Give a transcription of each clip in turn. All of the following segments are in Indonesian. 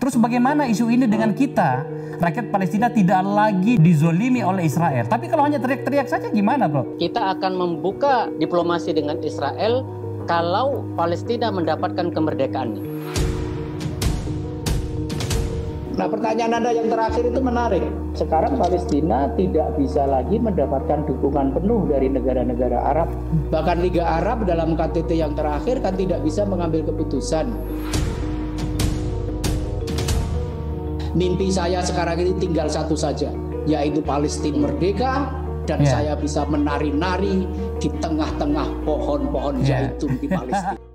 Terus bagaimana isu ini dengan kita? Rakyat Palestina tidak lagi dizolimi oleh Israel. Tapi kalau hanya teriak-teriak saja gimana bro? Kita akan membuka diplomasi dengan Israel kalau Palestina mendapatkan kemerdekaannya. Nah pertanyaan Anda yang terakhir itu menarik. Sekarang Palestina tidak bisa lagi mendapatkan dukungan penuh dari negara-negara Arab. Bahkan Liga Arab dalam KTT yang terakhir kan tidak bisa mengambil keputusan. Mimpi saya sekarang ini tinggal satu saja, yaitu Palestina merdeka dan yeah. saya bisa menari-nari di tengah-tengah pohon-pohon yeah. zaitun di Palestina.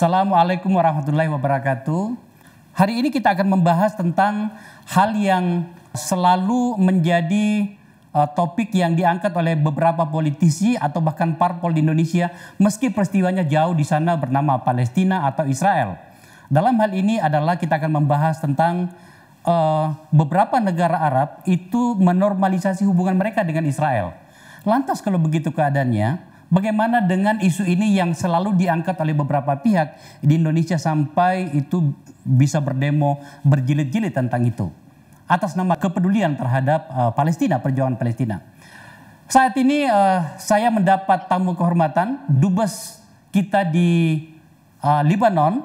Assalamualaikum warahmatullahi wabarakatuh. Hari ini kita akan membahas tentang hal yang selalu menjadi uh, topik yang diangkat oleh beberapa politisi atau bahkan parpol di Indonesia meski peristiwanya jauh di sana bernama Palestina atau Israel. Dalam hal ini adalah kita akan membahas tentang uh, beberapa negara Arab itu menormalisasi hubungan mereka dengan Israel. Lantas kalau begitu keadaannya, Bagaimana dengan isu ini yang selalu diangkat oleh beberapa pihak di Indonesia sampai itu bisa berdemo berjilid-jilid tentang itu atas nama kepedulian terhadap uh, Palestina, perjuangan Palestina. Saat ini uh, saya mendapat tamu kehormatan dubes kita di uh, Libanon,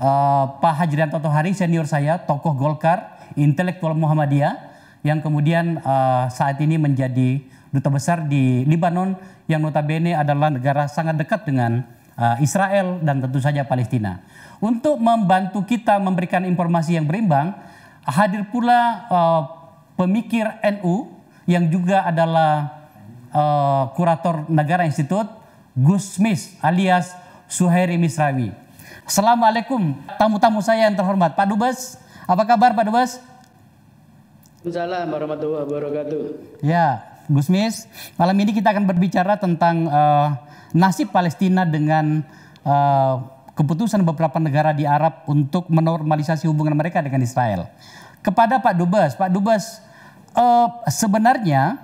uh, Pak Hajrianto Tohari senior saya, tokoh Golkar, intelektual Muhammadiyah yang kemudian uh, saat ini menjadi duta besar di Libanon yang notabene adalah negara sangat dekat dengan uh, Israel dan tentu saja Palestina. Untuk membantu kita memberikan informasi yang berimbang, hadir pula uh, pemikir NU yang juga adalah uh, kurator Negara Institut Gus Mis alias Suhairi Misrawi. Assalamualaikum tamu-tamu saya yang terhormat. Pak Dubes, apa kabar Pak Dubes? Assalamualaikum warahmatullahi wabarakatuh. Ya, Gusmis, malam ini kita akan berbicara tentang uh, nasib Palestina dengan uh, keputusan beberapa negara di Arab untuk menormalisasi hubungan mereka dengan Israel. Kepada Pak Dubes, Pak Dubes, uh, sebenarnya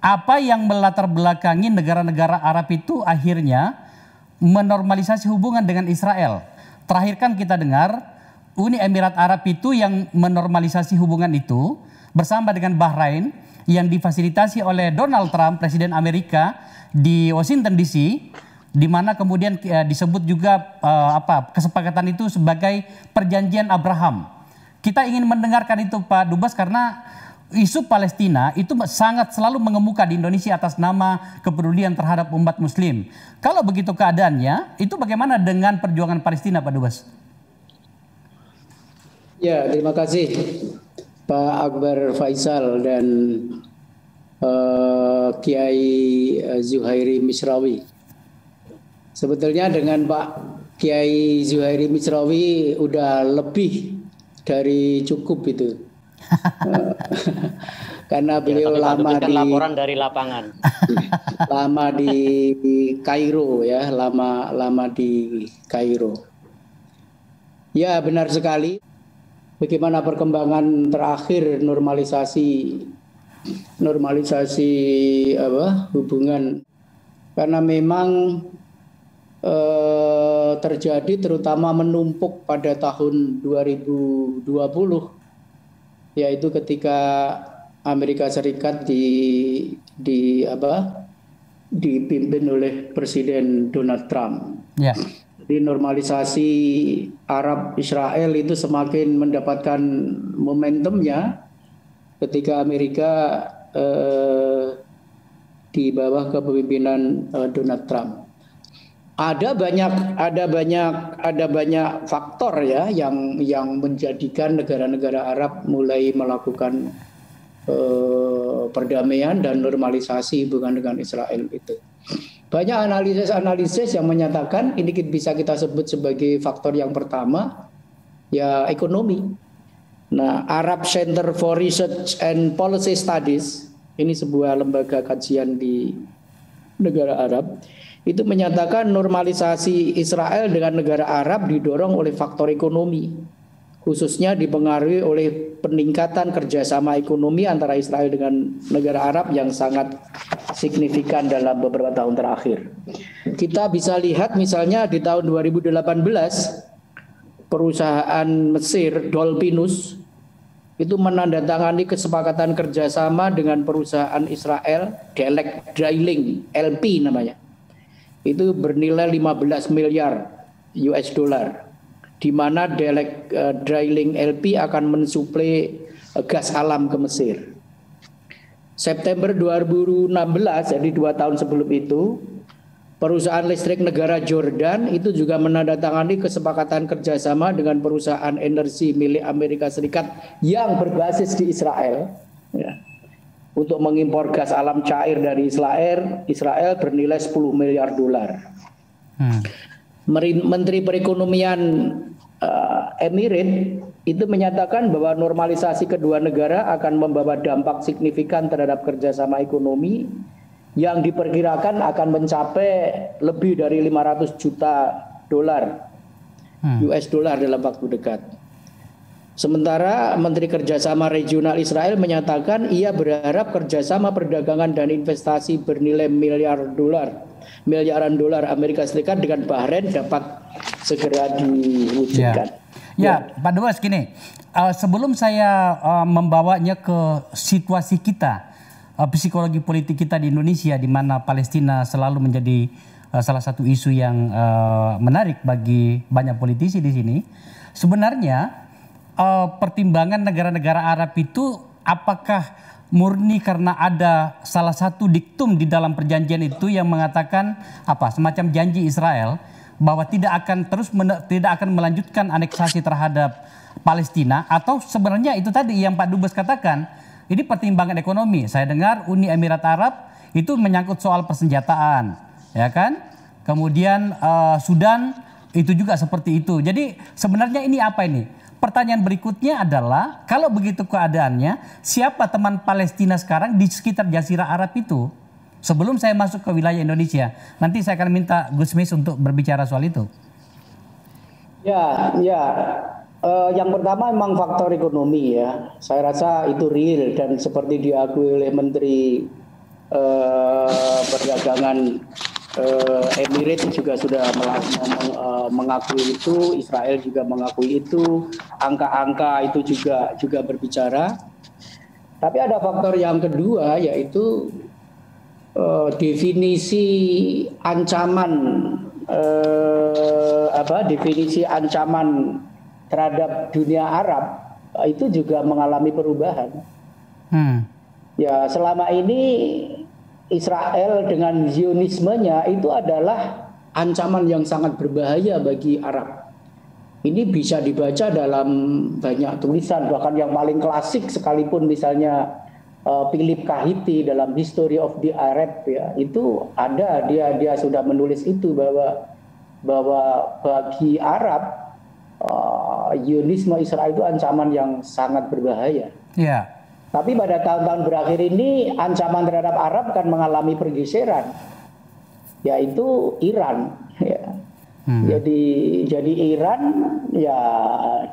apa yang melatar belakangi negara-negara Arab itu akhirnya menormalisasi hubungan dengan Israel? Terakhir kan kita dengar Uni Emirat Arab itu yang menormalisasi hubungan itu bersama dengan Bahrain yang difasilitasi oleh Donald Trump, Presiden Amerika di Washington DC, di mana kemudian uh, disebut juga uh, apa kesepakatan itu sebagai perjanjian Abraham. Kita ingin mendengarkan itu Pak Dubas karena isu Palestina itu sangat selalu mengemuka di Indonesia atas nama kepedulian terhadap umat muslim. Kalau begitu keadaannya, itu bagaimana dengan perjuangan Palestina Pak Dubas? Ya, terima kasih. Pak Akbar Faisal dan uh, Kiai eh, Zuhairi Misrawi. Sebetulnya dengan Pak Kiai Zuhairi Misrawi udah lebih dari cukup itu. karena ya, beliau ya, lama di laporan dari lapangan. lama di Kairo ya, lama lama di Kairo. Ya, benar sekali bagaimana perkembangan terakhir normalisasi normalisasi apa hubungan karena memang eh, terjadi terutama menumpuk pada tahun 2020 yaitu ketika Amerika Serikat di di apa dipimpin oleh Presiden Donald Trump. Yeah. Jadi normalisasi Arab Israel itu semakin mendapatkan momentumnya ketika Amerika eh, di bawah kepemimpinan eh, Donald Trump. Ada banyak ada banyak ada banyak faktor ya yang yang menjadikan negara-negara Arab mulai melakukan eh, perdamaian dan normalisasi hubungan dengan Israel itu. Banyak analisis-analisis yang menyatakan ini bisa kita sebut sebagai faktor yang pertama ya ekonomi. Nah, Arab Center for Research and Policy Studies ini sebuah lembaga kajian di negara Arab itu menyatakan normalisasi Israel dengan negara Arab didorong oleh faktor ekonomi, khususnya dipengaruhi oleh peningkatan kerjasama ekonomi antara Israel dengan negara Arab yang sangat signifikan dalam beberapa tahun terakhir. Kita bisa lihat misalnya di tahun 2018 perusahaan Mesir Dolpinus itu menandatangani kesepakatan kerjasama dengan perusahaan Israel Delek Drilling LP namanya itu bernilai 15 miliar US dollar di mana Delek uh, Drilling LP akan mensuplai uh, gas alam ke Mesir. September 2016 jadi dua tahun sebelum itu perusahaan listrik negara Jordan itu juga menandatangani kesepakatan kerjasama dengan perusahaan energi milik Amerika Serikat yang berbasis di Israel. Ya untuk mengimpor gas alam cair dari Israel, Israel bernilai 10 miliar dolar. Hmm. Menteri Perekonomian uh, Emirat itu menyatakan bahwa normalisasi kedua negara akan membawa dampak signifikan terhadap kerjasama ekonomi yang diperkirakan akan mencapai lebih dari 500 juta dolar hmm. US dollar dalam waktu dekat. Sementara Menteri Kerjasama Regional Israel menyatakan ia berharap kerjasama perdagangan dan investasi bernilai miliar dolar, miliaran dolar Amerika Serikat dengan Bahrain dapat segera diwujudkan. Ya, ya Pak Dubes gini, uh, sebelum saya uh, membawanya ke situasi kita, uh, psikologi politik kita di Indonesia, di mana Palestina selalu menjadi uh, salah satu isu yang uh, menarik bagi banyak politisi di sini. Sebenarnya uh, pertimbangan negara-negara Arab itu apakah murni karena ada salah satu diktum di dalam perjanjian itu yang mengatakan apa semacam janji Israel bahwa tidak akan terus tidak akan melanjutkan aneksasi terhadap Palestina atau sebenarnya itu tadi yang Pak Dubes katakan ini pertimbangan ekonomi. Saya dengar Uni Emirat Arab itu menyangkut soal persenjataan, ya kan? Kemudian uh, Sudan itu juga seperti itu. Jadi sebenarnya ini apa ini? Pertanyaan berikutnya adalah, kalau begitu keadaannya, siapa teman Palestina sekarang di sekitar Jazirah Arab itu? Sebelum saya masuk ke wilayah Indonesia, nanti saya akan minta Gus Mis untuk berbicara soal itu. Ya, ya. Uh, yang pertama memang faktor ekonomi ya. Saya rasa itu real dan seperti diakui oleh Menteri uh, Perdagangan uh, Emirat juga sudah uh, mengakui itu, Israel juga mengakui itu, angka-angka itu juga juga berbicara. Tapi ada faktor yang kedua yaitu uh, definisi ancaman uh, apa definisi ancaman terhadap dunia Arab itu juga mengalami perubahan. Hmm. Ya selama ini Israel dengan Zionismenya itu adalah ancaman yang sangat berbahaya bagi Arab. Ini bisa dibaca dalam banyak tulisan, bahkan yang paling klasik sekalipun misalnya uh, Philip Kahiti dalam History of the Arab ya itu ada dia dia sudah menulis itu bahwa bahwa bagi Arab uh, Zionisme Israel itu ancaman yang sangat berbahaya. Yeah. Tapi pada tahun-tahun berakhir ini ancaman terhadap Arab kan mengalami pergeseran, yaitu Iran. Ya. Hmm. Jadi jadi Iran ya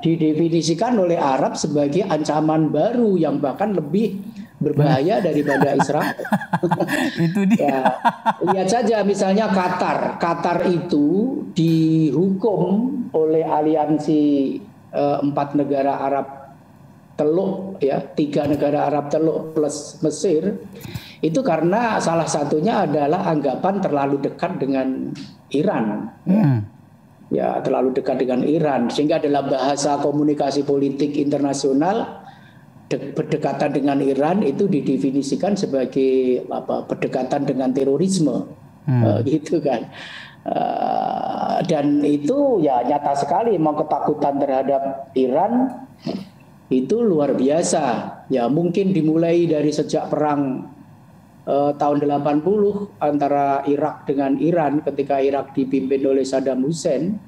didefinisikan oleh Arab sebagai ancaman baru yang bahkan lebih berbahaya daripada Israel. itu dia. Ya, lihat saja misalnya Qatar. Qatar itu dihukum oleh aliansi eh, empat negara Arab Teluk ya tiga negara Arab Teluk plus Mesir itu karena salah satunya adalah anggapan terlalu dekat dengan Iran hmm. ya terlalu dekat dengan Iran sehingga dalam bahasa komunikasi politik internasional berdekatan dengan Iran itu didefinisikan sebagai apa berdekatan dengan terorisme hmm. uh, gitu kan uh, dan itu ya nyata sekali mau ketakutan terhadap Iran itu luar biasa. Ya mungkin dimulai dari sejak perang eh, tahun 80 antara Irak dengan Iran ketika Irak dipimpin oleh Saddam Hussein.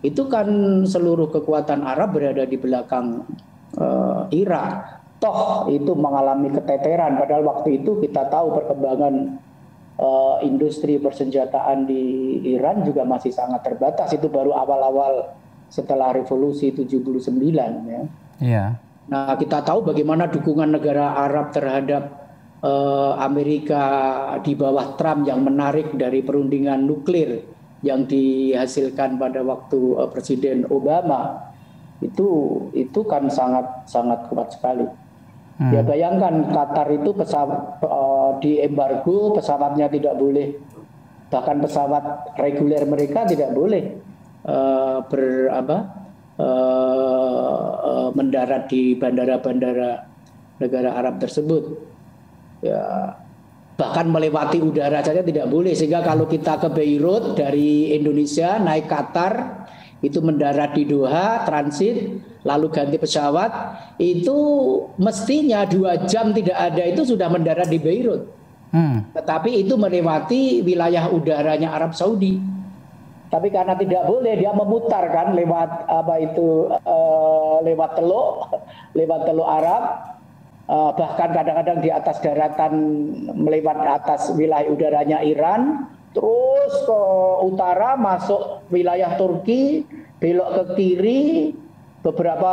Itu kan seluruh kekuatan Arab berada di belakang eh, Irak. Toh itu mengalami keteteran padahal waktu itu kita tahu perkembangan uh, industri persenjataan di Iran juga masih sangat terbatas. Itu baru awal-awal setelah revolusi 79 ya. Iya. Nah, kita tahu bagaimana dukungan negara Arab terhadap uh, Amerika di bawah Trump yang menarik dari perundingan nuklir yang dihasilkan pada waktu uh, Presiden Obama itu itu kan sangat sangat kuat sekali. Hmm. Ya bayangkan Qatar itu pesawat uh, di embargo pesawatnya tidak boleh bahkan pesawat reguler mereka tidak boleh uh, ber apa uh, mendarat di bandara-bandara negara Arab tersebut. Ya bahkan melewati udara saja tidak boleh sehingga kalau kita ke Beirut dari Indonesia naik Qatar itu mendarat di Doha transit lalu ganti pesawat itu mestinya dua jam tidak ada itu sudah mendarat di Beirut hmm. tetapi itu melewati wilayah udaranya Arab Saudi tapi karena tidak boleh dia memutar kan lewat apa itu uh, lewat teluk lewat teluk Arab uh, bahkan kadang-kadang di atas daratan melewat atas wilayah udaranya Iran terus ke utara masuk wilayah Turki, belok ke kiri beberapa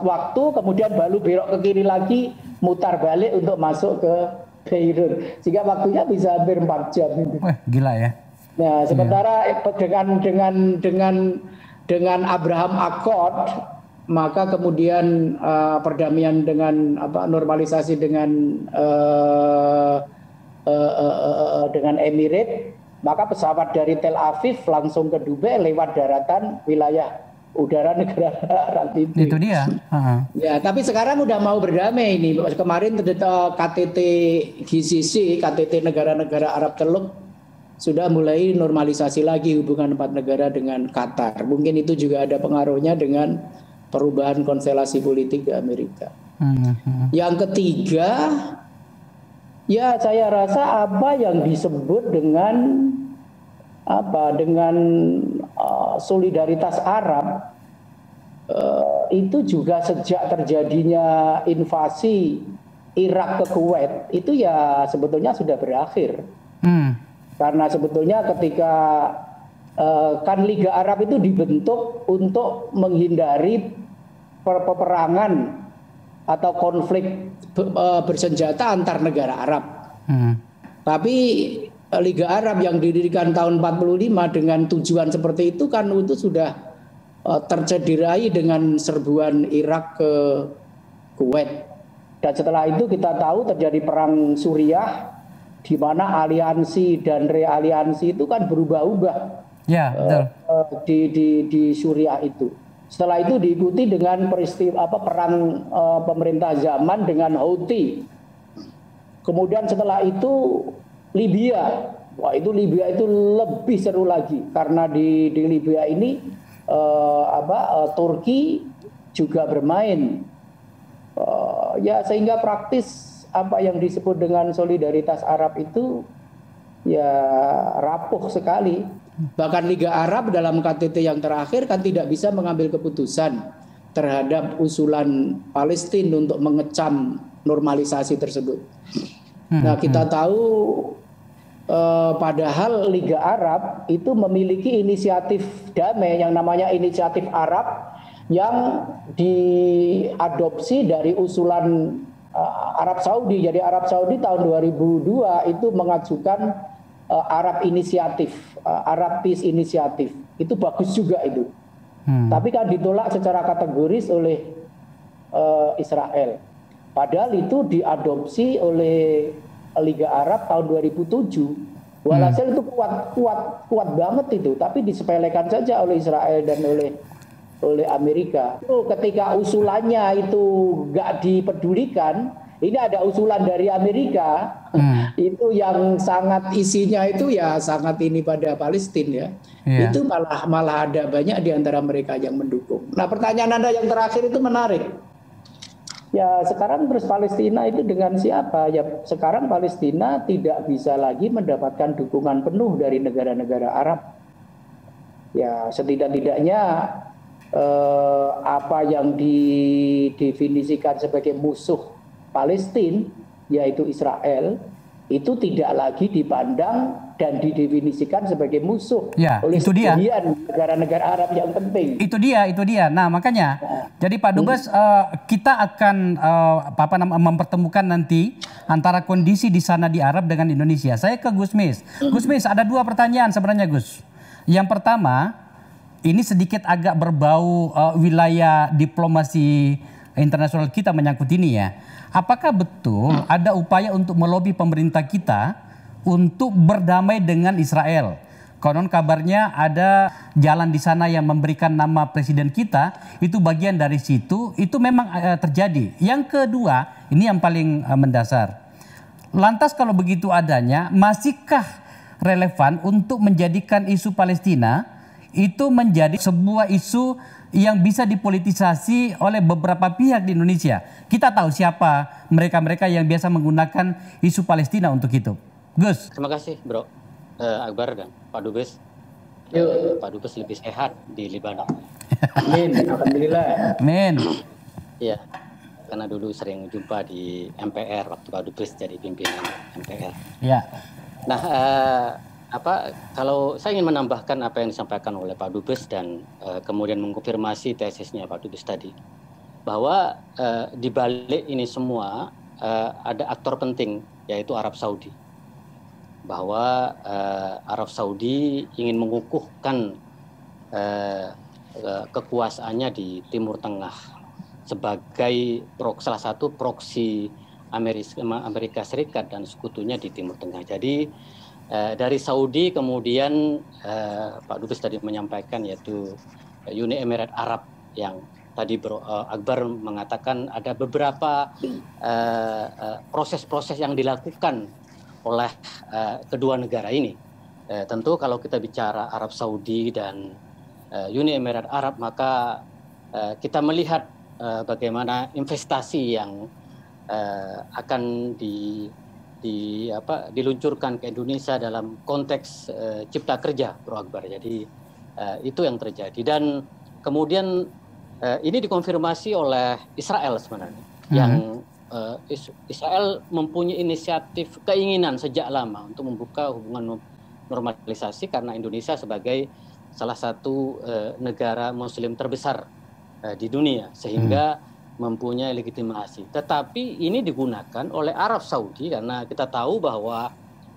waktu, kemudian baru belok ke kiri lagi, mutar balik untuk masuk ke Beirut. Sehingga waktunya bisa hampir 4 jam. Wah, gila ya. Nah, sementara iya. dengan dengan dengan dengan Abraham Accord maka kemudian uh, perdamaian dengan apa normalisasi dengan uh, uh, uh, uh, dengan Emirat maka pesawat dari Tel Aviv langsung ke Dubai lewat daratan wilayah udara negara Arab itu. Itu dia. Uh-huh. Ya, tapi sekarang udah mau berdamai ini. Kemarin KTT GCC, KTT negara-negara Arab Teluk sudah mulai normalisasi lagi hubungan empat negara dengan Qatar. Mungkin itu juga ada pengaruhnya dengan perubahan konstelasi politik di Amerika. Uh-huh. Yang ketiga, Ya, saya rasa apa yang disebut dengan apa dengan uh, solidaritas Arab uh, itu juga sejak terjadinya invasi Irak ke Kuwait itu ya sebetulnya sudah berakhir. Hmm. Karena sebetulnya ketika uh, kan Liga Arab itu dibentuk untuk menghindari peperangan atau konflik Eh, bersenjata antar negara Arab. Hmm. Tapi eh, Liga Arab yang didirikan tahun 45 dengan tujuan seperti itu kan itu sudah uh, tercederai dengan serbuan Irak ke Kuwait. Dan setelah itu kita tahu terjadi perang Suriah di mana aliansi dan realiansi itu kan berubah-ubah. Ya, betul. Uh, di di di Suriah itu. Setelah itu diikuti dengan peristiwa apa perang uh, pemerintah zaman dengan Houthi. Kemudian setelah itu Libya. Wah, itu Libya itu lebih seru lagi karena di di Libya ini uh, apa uh, Turki juga bermain. Uh, ya sehingga praktis apa yang disebut dengan solidaritas Arab itu ya rapuh sekali Bahkan Liga Arab dalam KTT yang terakhir kan tidak bisa mengambil keputusan terhadap usulan Palestina untuk mengecam normalisasi tersebut. Hmm, nah, kita hmm. tahu eh, padahal Liga Arab itu memiliki inisiatif damai yang namanya inisiatif Arab yang diadopsi dari usulan Arab Saudi. Jadi Arab Saudi tahun 2002 itu mengajukan uh, Arab Inisiatif, uh, Arab Peace Inisiatif. Itu bagus juga itu. Hmm. Tapi kan ditolak secara kategoris oleh uh, Israel. Padahal itu diadopsi oleh Liga Arab tahun 2007. Walhasil hmm. itu kuat kuat kuat banget itu, tapi disepelekan saja oleh Israel dan oleh oleh Amerika. Itu ketika usulannya itu nggak dipedulikan, ini ada usulan dari Amerika hmm. itu yang sangat isinya itu ya sangat ini pada Palestina ya. Yeah. Itu malah malah ada banyak di antara mereka yang mendukung. Nah, pertanyaan Anda yang terakhir itu menarik. Ya, sekarang terus Palestina itu dengan siapa? Ya, sekarang Palestina tidak bisa lagi mendapatkan dukungan penuh dari negara-negara Arab. Ya, setidak-tidaknya eh, apa yang didefinisikan sebagai musuh Palestina yaitu Israel itu tidak lagi dipandang dan didefinisikan sebagai musuh ya, oleh itu dia. negara-negara Arab yang penting. Itu dia, itu dia. Nah makanya, ya. jadi Pak Dubes hmm. uh, kita akan uh, apa mempertemukan nanti antara kondisi di sana di Arab dengan Indonesia. Saya ke Gus Mis. Hmm. Gus Mis ada dua pertanyaan sebenarnya Gus. Yang pertama, ini sedikit agak berbau uh, wilayah diplomasi internasional kita menyangkut ini ya. Apakah betul ada upaya untuk melobi pemerintah kita untuk berdamai dengan Israel? Konon kabarnya ada jalan di sana yang memberikan nama presiden kita, itu bagian dari situ, itu memang uh, terjadi. Yang kedua, ini yang paling uh, mendasar. Lantas kalau begitu adanya, masihkah relevan untuk menjadikan isu Palestina itu menjadi sebuah isu yang bisa dipolitisasi oleh beberapa pihak di Indonesia. Kita tahu siapa mereka-mereka yang biasa menggunakan isu Palestina untuk itu. Gus. Terima kasih, Bro. Uh, Akbar dan Pak Dubes. Yuk. Pak Dubes lebih sehat di Libanon. Amin. Alhamdulillah. Amin. Iya. Karena dulu sering jumpa di MPR waktu Pak Dubes jadi pimpinan MPR. Iya. Nah, uh, apa kalau saya ingin menambahkan apa yang disampaikan oleh Pak Dubes dan uh, kemudian mengkonfirmasi tesisnya Pak Dubes tadi bahwa uh, di balik ini semua uh, ada aktor penting yaitu Arab Saudi bahwa uh, Arab Saudi ingin mengukuhkan uh, uh, kekuasaannya di Timur Tengah sebagai salah satu proksi Amerika, Amerika Serikat dan sekutunya di Timur Tengah. Jadi Eh, dari Saudi kemudian eh, Pak Dubes tadi menyampaikan yaitu Uni Emirat Arab yang tadi Bro uh, Akbar mengatakan ada beberapa proses-proses uh, uh, yang dilakukan oleh uh, kedua negara ini. Tentu kalau kita bicara Arab Saudi dan Uni Emirat Arab maka kita melihat bagaimana investasi yang akan di di apa diluncurkan ke Indonesia dalam konteks uh, cipta kerja Bro Akbar. Jadi uh, itu yang terjadi dan kemudian uh, ini dikonfirmasi oleh Israel sebenarnya hmm. yang uh, Israel mempunyai inisiatif keinginan sejak lama untuk membuka hubungan normalisasi karena Indonesia sebagai salah satu uh, negara muslim terbesar uh, di dunia sehingga hmm mempunyai legitimasi. Tetapi ini digunakan oleh Arab Saudi karena kita tahu bahwa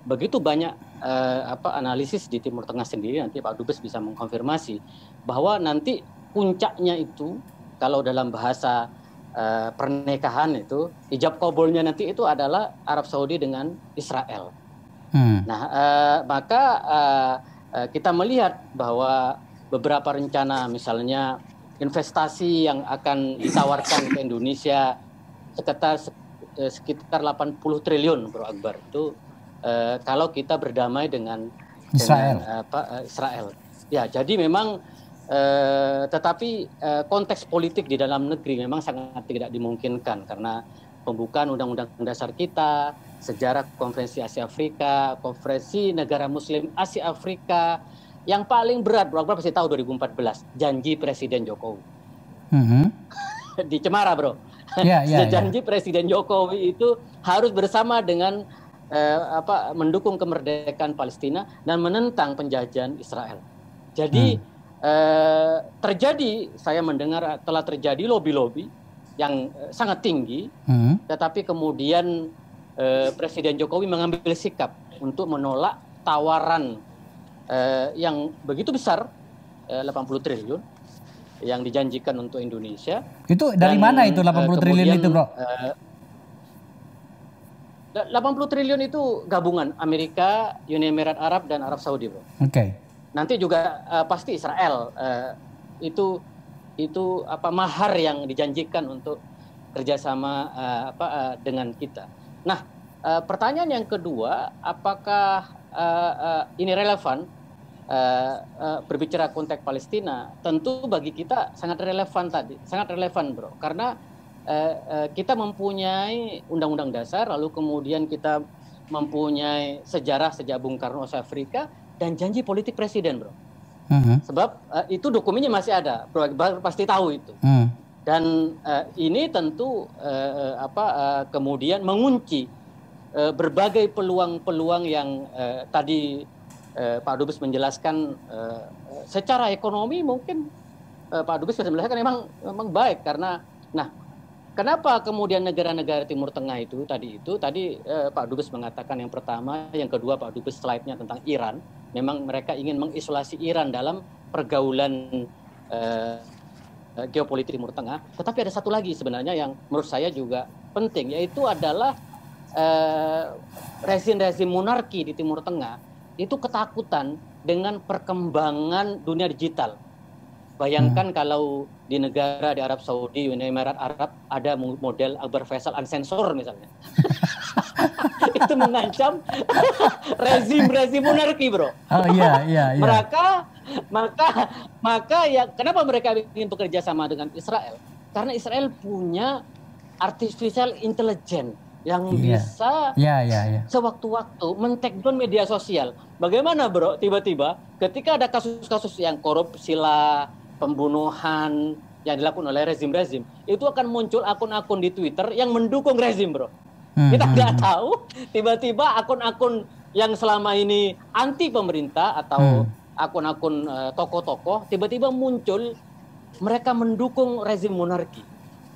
begitu banyak eh, apa analisis di Timur Tengah sendiri nanti Pak Dubes bisa mengkonfirmasi bahwa nanti puncaknya itu kalau dalam bahasa eh, pernikahan itu ijab kabulnya nanti itu adalah Arab Saudi dengan Israel. Hmm. Nah eh, maka eh, eh kita melihat bahwa beberapa rencana misalnya investasi yang akan ditawarkan ke Indonesia sekitar eh, sekitar 80 triliun Bro Akbar itu eh, kalau kita berdamai dengan Israel. Dengan, apa, eh, Israel. Ya, jadi memang eh, tetapi eh, konteks politik di dalam negeri memang sangat tidak dimungkinkan karena pembukaan undang-undang dasar kita, sejarah konferensi Asia Afrika, konferensi negara muslim Asia Afrika, yang paling berat, Bro Akbar pasti tahu 2014, janji Presiden Jokowi. Mm-hmm. Di Cemara, Bro. Yeah, yeah, janji yeah. Presiden Jokowi itu harus bersama dengan eh, apa mendukung kemerdekaan Palestina dan menentang penjajahan Israel. Jadi mm. eh, terjadi, saya mendengar telah terjadi lobby-lobby yang eh, sangat tinggi, mm. tetapi kemudian eh, Presiden Jokowi mengambil sikap untuk menolak tawaran eh, yang begitu besar eh, 80 triliun yang dijanjikan untuk Indonesia. Itu dari dan, mana itu 80 eh, triliun itu, Bro? Eh, 80 triliun itu gabungan Amerika, Uni Emirat Arab dan Arab Saudi, Bro. Oke. Okay. Nanti juga uh, pasti Israel uh, itu itu apa mahar yang dijanjikan untuk kerjasama uh, apa uh, dengan kita. Nah, uh, pertanyaan yang kedua, apakah uh, uh, ini relevan uh, uh, berbicara konteks Palestina, tentu bagi kita sangat relevan tadi, sangat relevan bro, karena uh, uh, kita mempunyai undang-undang dasar, lalu kemudian kita mempunyai sejarah sejak Bung Karno Afrika dan janji politik presiden bro. Uh-huh. Sebab uh, itu dokumennya masih ada, bro pasti tahu itu. Uh. Dan uh, ini tentu uh, apa uh, kemudian mengunci uh, berbagai peluang-peluang yang uh, tadi uh, Pak Dubes menjelaskan uh, secara ekonomi mungkin uh, Pak Dubes bisa menjelaskan memang memang baik karena nah Kenapa kemudian negara-negara Timur Tengah itu tadi itu tadi eh, Pak Dubes mengatakan yang pertama, yang kedua Pak Dubes slide-nya tentang Iran, memang mereka ingin mengisolasi Iran dalam pergaulan eh, eh, geopolitik Timur Tengah. Tetapi ada satu lagi sebenarnya yang menurut saya juga penting, yaitu adalah eh, rezim-rezim monarki di Timur Tengah itu ketakutan dengan perkembangan dunia digital Bayangkan hmm. kalau di negara di Arab Saudi, Uni Emirat Arab ada model Akbar Faisal unsensor misalnya. itu mengancam rezim-rezim monarki, Bro. Oh iya, iya, iya. Mereka maka maka ya kenapa mereka ingin bekerja sama dengan Israel? Karena Israel punya artificial intelligence yang yeah. bisa yeah, yeah, yeah. sewaktu-waktu men-take down media sosial. Bagaimana, Bro? Tiba-tiba ketika ada kasus-kasus yang korupsi lah, pembunuhan yang dilakukan oleh rezim-rezim, itu akan muncul akun-akun di Twitter yang mendukung rezim, bro. Hmm, Kita nggak hmm. tahu, tiba-tiba akun-akun yang selama ini anti pemerintah atau hmm. akun-akun uh, tokoh-tokoh, tiba-tiba muncul mereka mendukung rezim monarki.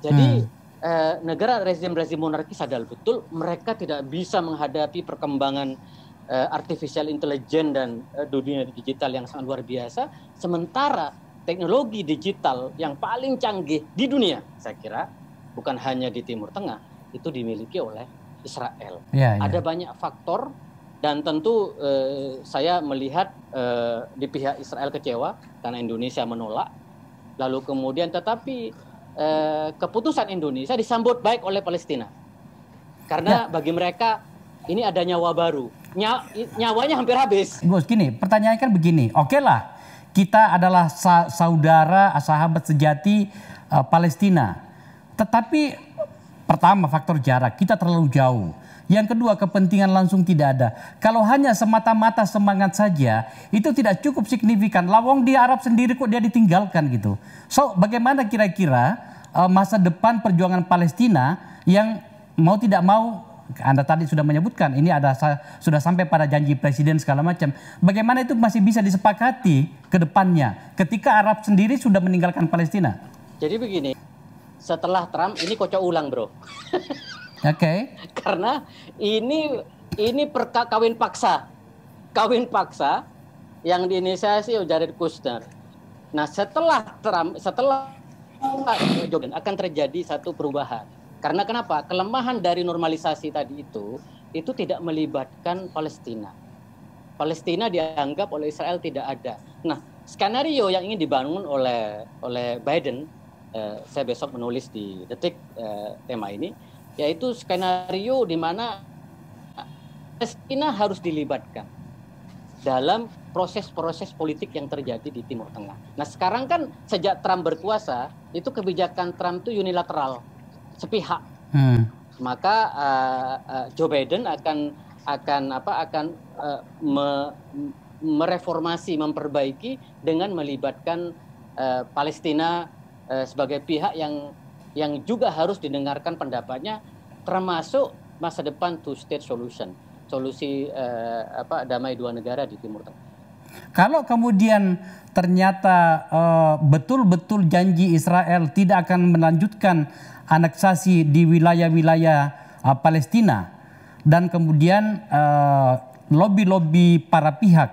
Jadi hmm. Uh, negara rezim-rezim monarki sadar betul mereka tidak bisa menghadapi perkembangan uh, artificial intelligence dan uh, dunia digital yang sangat luar biasa, sementara teknologi digital yang paling canggih di dunia, saya kira bukan hanya di Timur Tengah, itu dimiliki oleh Israel. Ya, ya. Ada banyak faktor dan tentu eh, saya melihat eh, di pihak Israel kecewa karena Indonesia menolak. Lalu kemudian tetapi eh, keputusan Indonesia disambut baik oleh Palestina. Karena ya. bagi mereka ini ada nyawa baru. Nya, nyawanya hampir habis. Gus, gini, pertanyaannya kan begini. Oke okay lah, kita adalah sa saudara, sahabat sejati uh, Palestina. Tetapi pertama faktor jarak, kita terlalu jauh. Yang kedua kepentingan langsung tidak ada. Kalau hanya semata-mata semangat saja, itu tidak cukup signifikan. Lawang di Arab sendiri kok dia ditinggalkan gitu. So bagaimana kira-kira uh, masa depan perjuangan Palestina yang mau tidak mau anda tadi sudah menyebutkan ini ada sudah sampai pada janji presiden segala macam. Bagaimana itu masih bisa disepakati ke depannya ketika Arab sendiri sudah meninggalkan Palestina? Jadi begini, setelah Trump ini kocok ulang, Bro. Oke. okay. Karena ini ini perka kawin paksa. Kawin paksa yang diinisiasi Jared Kushner. Nah, setelah Trump setelah Joe akan terjadi satu perubahan karena kenapa? Kelemahan dari normalisasi tadi itu itu tidak melibatkan Palestina. Palestina dianggap oleh Israel tidak ada. Nah, skenario yang ingin dibangun oleh oleh Biden, eh, saya besok menulis di detik eh, tema ini, yaitu skenario di mana Palestina harus dilibatkan dalam proses-proses politik yang terjadi di Timur Tengah. Nah, sekarang kan sejak Trump berkuasa, itu kebijakan Trump itu unilateral sepihak. Hmm. Maka uh, uh, Joe Biden akan akan apa akan uh, me, mereformasi, memperbaiki dengan melibatkan uh, Palestina uh, sebagai pihak yang yang juga harus didengarkan pendapatnya termasuk masa depan two state solution, solusi uh, apa damai dua negara di Timur Tengah. Kalau kemudian ternyata betul-betul uh, janji Israel tidak akan melanjutkan aneksasi di wilayah-wilayah uh, Palestina dan kemudian uh, lobby-lobby para pihak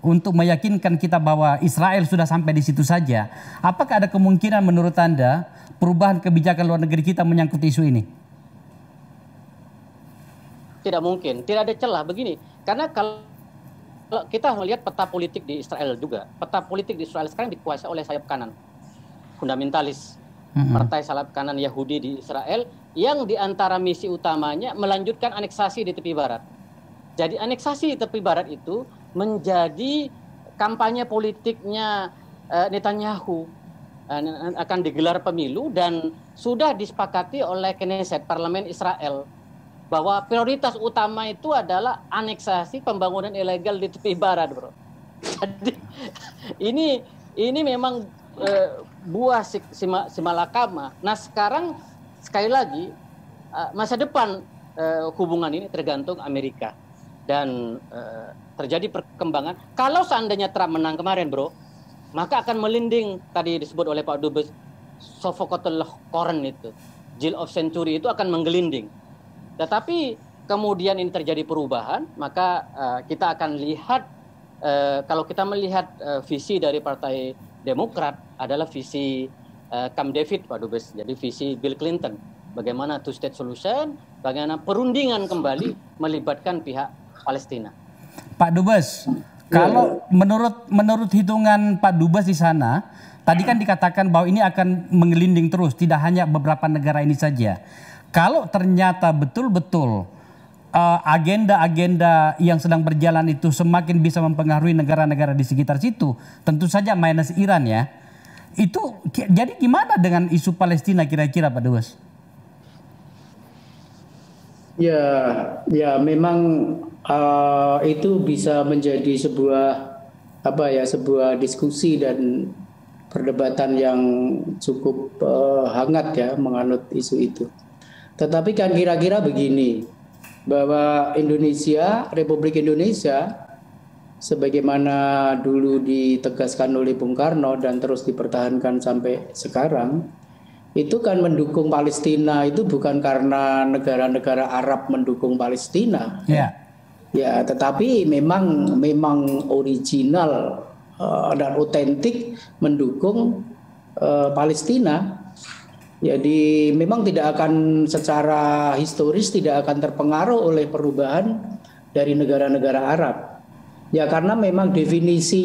untuk meyakinkan kita bahwa Israel sudah sampai di situ saja. Apakah ada kemungkinan menurut Anda perubahan kebijakan luar negeri kita menyangkut isu ini? Tidak mungkin, tidak ada celah begini. Karena kalau kita melihat peta politik di Israel juga, peta politik di Israel sekarang dikuasai oleh sayap kanan, fundamentalis hmm. partai salap kanan Yahudi di Israel yang di antara misi utamanya melanjutkan aneksasi di tepi barat. Jadi aneksasi di tepi barat itu menjadi kampanye politiknya uh, Netanyahu uh, akan digelar pemilu dan sudah disepakati oleh Knesset parlemen Israel bahwa prioritas utama itu adalah aneksasi pembangunan ilegal di tepi barat, bro. Jadi ini ini memang uh, buah simalakama. Nah sekarang sekali lagi uh, masa depan uh, hubungan ini tergantung Amerika dan uh, terjadi perkembangan. Kalau seandainya Trump menang kemarin, bro, maka akan melinding tadi disebut oleh Pak Dubes Sophocles Koren itu, Jill of Century itu akan menggelinding. Tetapi kemudian ini terjadi perubahan, maka uh, kita akan lihat uh, kalau kita melihat uh, visi dari Partai Demokrat adalah visi uh, Camp David, Pak Dubes. Jadi visi Bill Clinton, bagaimana two state solution, bagaimana perundingan kembali melibatkan pihak Palestina. Pak Dubes, kalau menurut menurut hitungan Pak Dubes di sana, tadi kan dikatakan bahwa ini akan mengelinding terus, tidak hanya beberapa negara ini saja. Kalau ternyata betul-betul uh, agenda-agenda yang sedang berjalan itu semakin bisa mempengaruhi negara-negara di sekitar situ, tentu saja minus Iran ya. Itu jadi gimana dengan isu Palestina kira-kira Pak Dubes? Ya, ya memang uh, itu bisa menjadi sebuah apa ya sebuah diskusi dan perdebatan yang cukup uh, hangat ya menganut isu itu. Tetapi kan kira-kira begini bahwa Indonesia, Republik Indonesia sebagaimana dulu ditegaskan oleh Bung Karno dan terus dipertahankan sampai sekarang itu kan mendukung Palestina itu bukan karena negara-negara Arab mendukung Palestina. Ya. Ya, tetapi memang memang original uh, dan otentik mendukung uh, Palestina. Jadi memang tidak akan secara historis tidak akan terpengaruh oleh perubahan dari negara-negara Arab. Ya karena memang definisi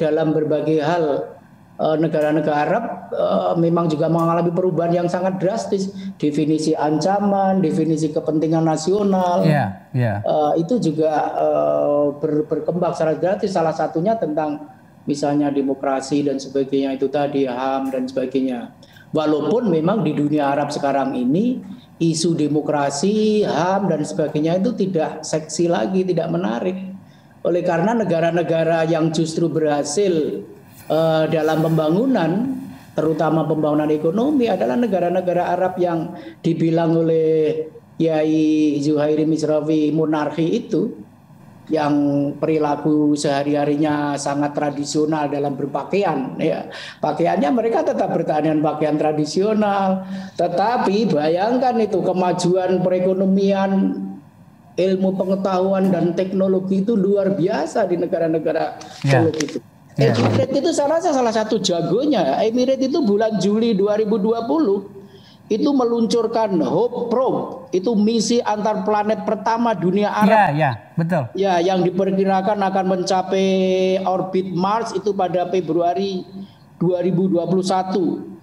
dalam berbagai hal Eh, negara-negara Arab uh, memang juga mengalami perubahan yang sangat drastis definisi ancaman definisi kepentingan nasional yeah, yeah. Uh, itu juga uh, ber, berkembang secara drastis salah satunya tentang misalnya demokrasi dan sebagainya itu tadi HAM dan sebagainya walaupun memang di dunia Arab sekarang ini isu demokrasi HAM dan sebagainya itu tidak seksi lagi tidak menarik. Oleh karena negara-negara yang justru berhasil uh, dalam pembangunan terutama pembangunan ekonomi adalah negara-negara Arab yang dibilang oleh Kiai Zuhairi Misrawi monarki itu yang perilaku sehari-harinya sangat tradisional dalam berpakaian ya pakaiannya mereka tetap bertahan dengan pakaian tradisional tetapi bayangkan itu kemajuan perekonomian ilmu pengetahuan dan teknologi itu luar biasa di negara-negara ya. itu Yeah. Emirates itu salah salah satu jagonya. Emirates itu bulan Juli 2020 itu meluncurkan Hope Probe, itu misi antar planet pertama dunia Arab. Ya, ya, betul. Ya, yang diperkirakan akan mencapai orbit Mars itu pada Februari 2021.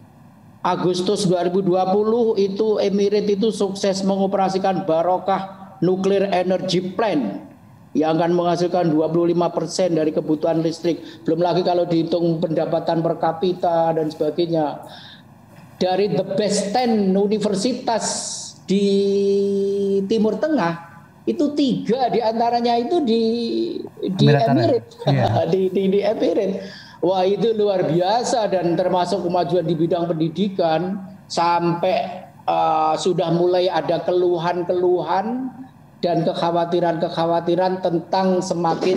Agustus 2020 itu Emirates itu sukses mengoperasikan Barokah Nuclear Energy Plant yang akan menghasilkan 25% persen dari kebutuhan listrik. Belum lagi kalau dihitung pendapatan per kapita dan sebagainya. Dari the best 10 universitas di Timur Tengah itu tiga di antaranya itu di di Emirates, yeah. di, di, di Emirates. Wah itu luar biasa dan termasuk kemajuan di bidang pendidikan sampai uh, sudah mulai ada keluhan-keluhan dan kekhawatiran-kekhawatiran tentang semakin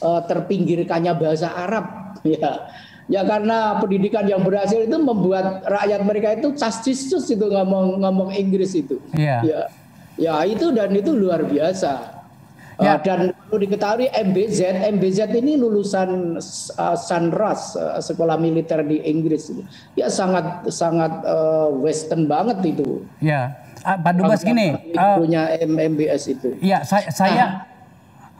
uh, terpinggirkannya bahasa Arab ya ya karena pendidikan yang berhasil itu membuat rakyat mereka itu castistus itu ngomong ngomong Inggris itu yeah. ya ya itu dan itu luar biasa Ya. Uh, dan perlu diketahui MBZ, MBZ ini lulusan uh, Sunrise, uh, sekolah militer di Inggris. Ya sangat sangat uh, Western banget itu. Ya, uh, Pak Dubes gini. Uh, punya MBS itu. Iya, saya, saya nah,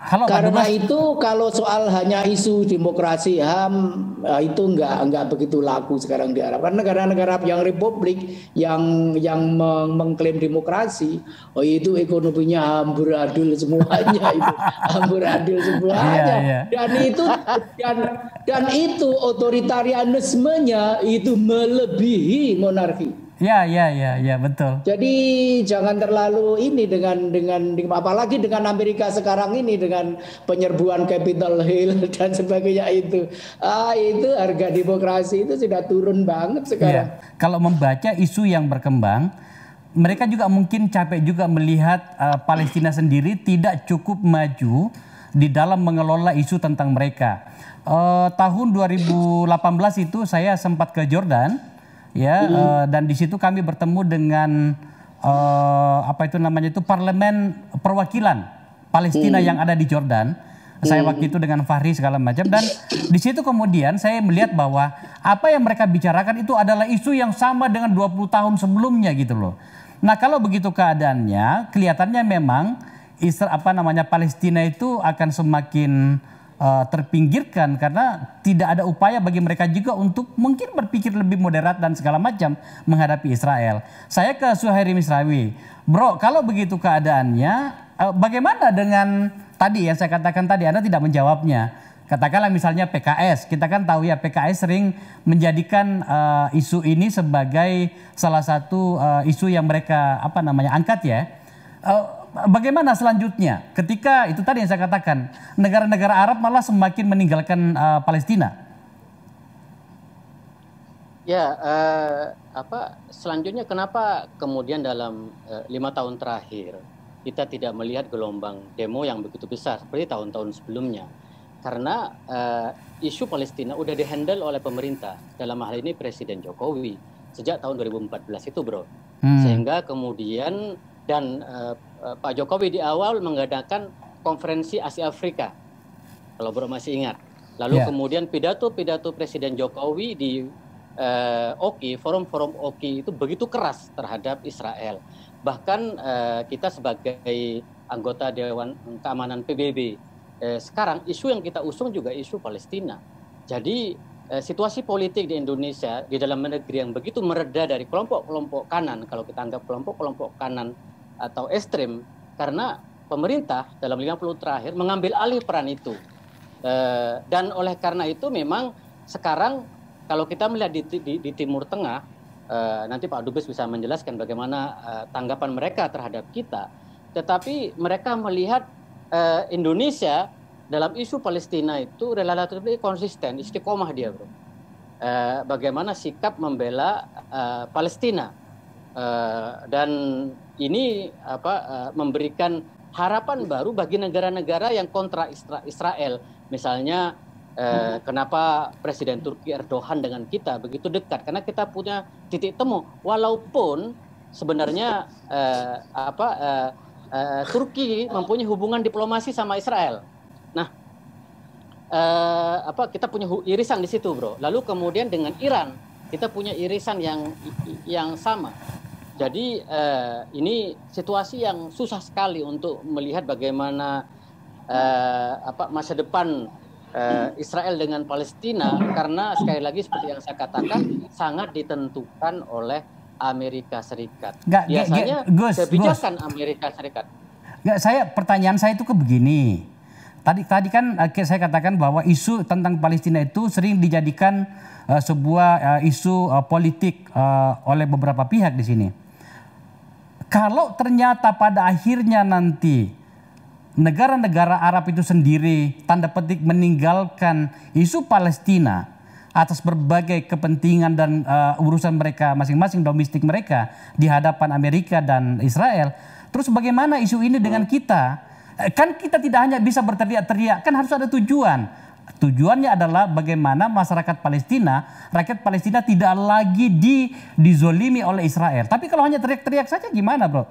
Halo, Karena itu kalau soal hanya isu demokrasi HAM ya itu enggak enggak begitu laku sekarang di Arab. Karena negara-negara yang republik yang yang mengklaim demokrasi, oh itu ekonominya amburadul semuanya itu amburadul semuanya. Yeah, yeah. Dan itu dan dan itu otoritarianismenya itu melebihi monarki. Ya, ya, ya, ya, betul. Jadi jangan terlalu ini dengan dengan apalagi dengan Amerika sekarang ini dengan penyerbuan Capitol Hill dan sebagainya itu. Ah, itu harga demokrasi itu sudah turun banget sekarang. Ya. Kalau membaca isu yang berkembang mereka juga mungkin capek juga melihat uh, Palestina sendiri tidak cukup maju di dalam mengelola isu tentang mereka. Uh, tahun 2018 itu saya sempat ke Jordan, ya, mm. uh, dan di situ kami bertemu dengan uh, apa itu namanya itu parlemen perwakilan Palestina mm. yang ada di Jordan. Saya hmm. waktu itu dengan Fahri segala macam dan di situ kemudian saya melihat bahwa apa yang mereka bicarakan itu adalah isu yang sama dengan 20 tahun sebelumnya gitu loh. Nah, kalau begitu keadaannya, kelihatannya memang Israel apa namanya Palestina itu akan semakin uh, terpinggirkan karena tidak ada upaya bagi mereka juga untuk mungkin berpikir lebih moderat dan segala macam menghadapi Israel. Saya ke Suhairi Misrawi. Bro, kalau begitu keadaannya, uh, bagaimana dengan tadi yang saya katakan tadi Anda tidak menjawabnya. Katakanlah misalnya PKS, kita kan tahu ya PKS sering menjadikan uh, isu ini sebagai salah satu uh, isu yang mereka apa namanya angkat ya. Uh, bagaimana selanjutnya ketika itu tadi yang saya katakan negara-negara Arab malah semakin meninggalkan uh, Palestina? Ya, uh, apa selanjutnya kenapa kemudian dalam uh, lima tahun terakhir kita tidak melihat gelombang demo yang begitu besar seperti tahun-tahun sebelumnya? karena uh, isu Palestina udah dihandle oleh pemerintah dalam hal ini Presiden Jokowi sejak tahun 2014 itu bro hmm. sehingga kemudian dan uh, uh, Pak Jokowi di awal mengadakan konferensi Asia Afrika kalau bro masih ingat lalu yeah. kemudian pidato-pidato Presiden Jokowi di uh, OKI forum-forum OKI itu begitu keras terhadap Israel bahkan uh, kita sebagai anggota Dewan Keamanan PBB eh, sekarang isu yang kita usung juga isu Palestina. Jadi eh, situasi politik di Indonesia di dalam negeri yang begitu mereda dari kelompok-kelompok kanan, kalau kita anggap kelompok-kelompok kanan atau ekstrim, karena pemerintah dalam 50 terakhir mengambil alih peran itu. Eh, dan oleh karena itu memang sekarang kalau kita melihat di, di, di Timur Tengah, eh, nanti Pak Dubes bisa menjelaskan bagaimana eh, tanggapan mereka terhadap kita. Tetapi mereka melihat Indonesia dalam isu Palestina itu relatif konsisten, istiqomah dia, bro. Bagaimana sikap membela Palestina uh, dan ini apa uh, memberikan harapan baru bagi negara-negara yang kontra Israel, misalnya uh, kenapa Presiden Turki Erdogan dengan kita begitu dekat karena kita punya titik temu walaupun sebenarnya apa Turki mempunyai hubungan diplomasi sama Israel. Nah, apa kita punya irisan di situ, bro. Lalu kemudian dengan Iran kita punya irisan yang yang sama. Jadi uh, ini situasi yang susah sekali untuk melihat bagaimana uh, apa masa depan uh, Israel dengan Palestina karena sekali lagi seperti yang saya katakan sangat ditentukan oleh Amerika Serikat. Gak, Biasanya gak, Gus, kebijakan Gus. Amerika Serikat. Gak, saya pertanyaan saya itu ke begini. Tadi tadi kan eh, saya katakan bahwa isu tentang Palestina itu sering dijadikan uh, sebuah uh, isu uh, politik uh, oleh beberapa pihak di sini. Kalau ternyata pada akhirnya nanti negara-negara Arab itu sendiri tanda petik meninggalkan isu Palestina atas berbagai kepentingan dan uh, urusan mereka masing-masing domestik mereka di hadapan Amerika dan Israel. Terus bagaimana isu ini dengan kita? Eh, kan kita tidak hanya bisa berteriak-teriak, kan harus ada tujuan. Tujuannya adalah bagaimana masyarakat Palestina, rakyat Palestina tidak lagi di dizolimi oleh Israel. Tapi kalau hanya teriak-teriak saja gimana, Bro?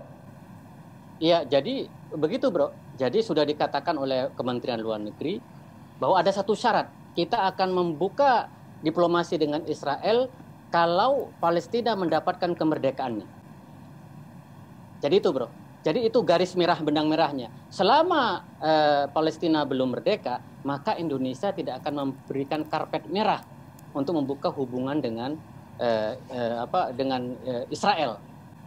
Iya, jadi begitu, Bro. Jadi sudah dikatakan oleh Kementerian Luar Negeri bahwa ada satu syarat. Kita akan membuka diplomasi dengan Israel kalau Palestina mendapatkan kemerdekaannya. Jadi itu bro. Jadi itu garis merah benang merahnya. Selama eh, Palestina belum merdeka, maka Indonesia tidak akan memberikan karpet merah untuk membuka hubungan dengan eh, eh, apa dengan eh, Israel.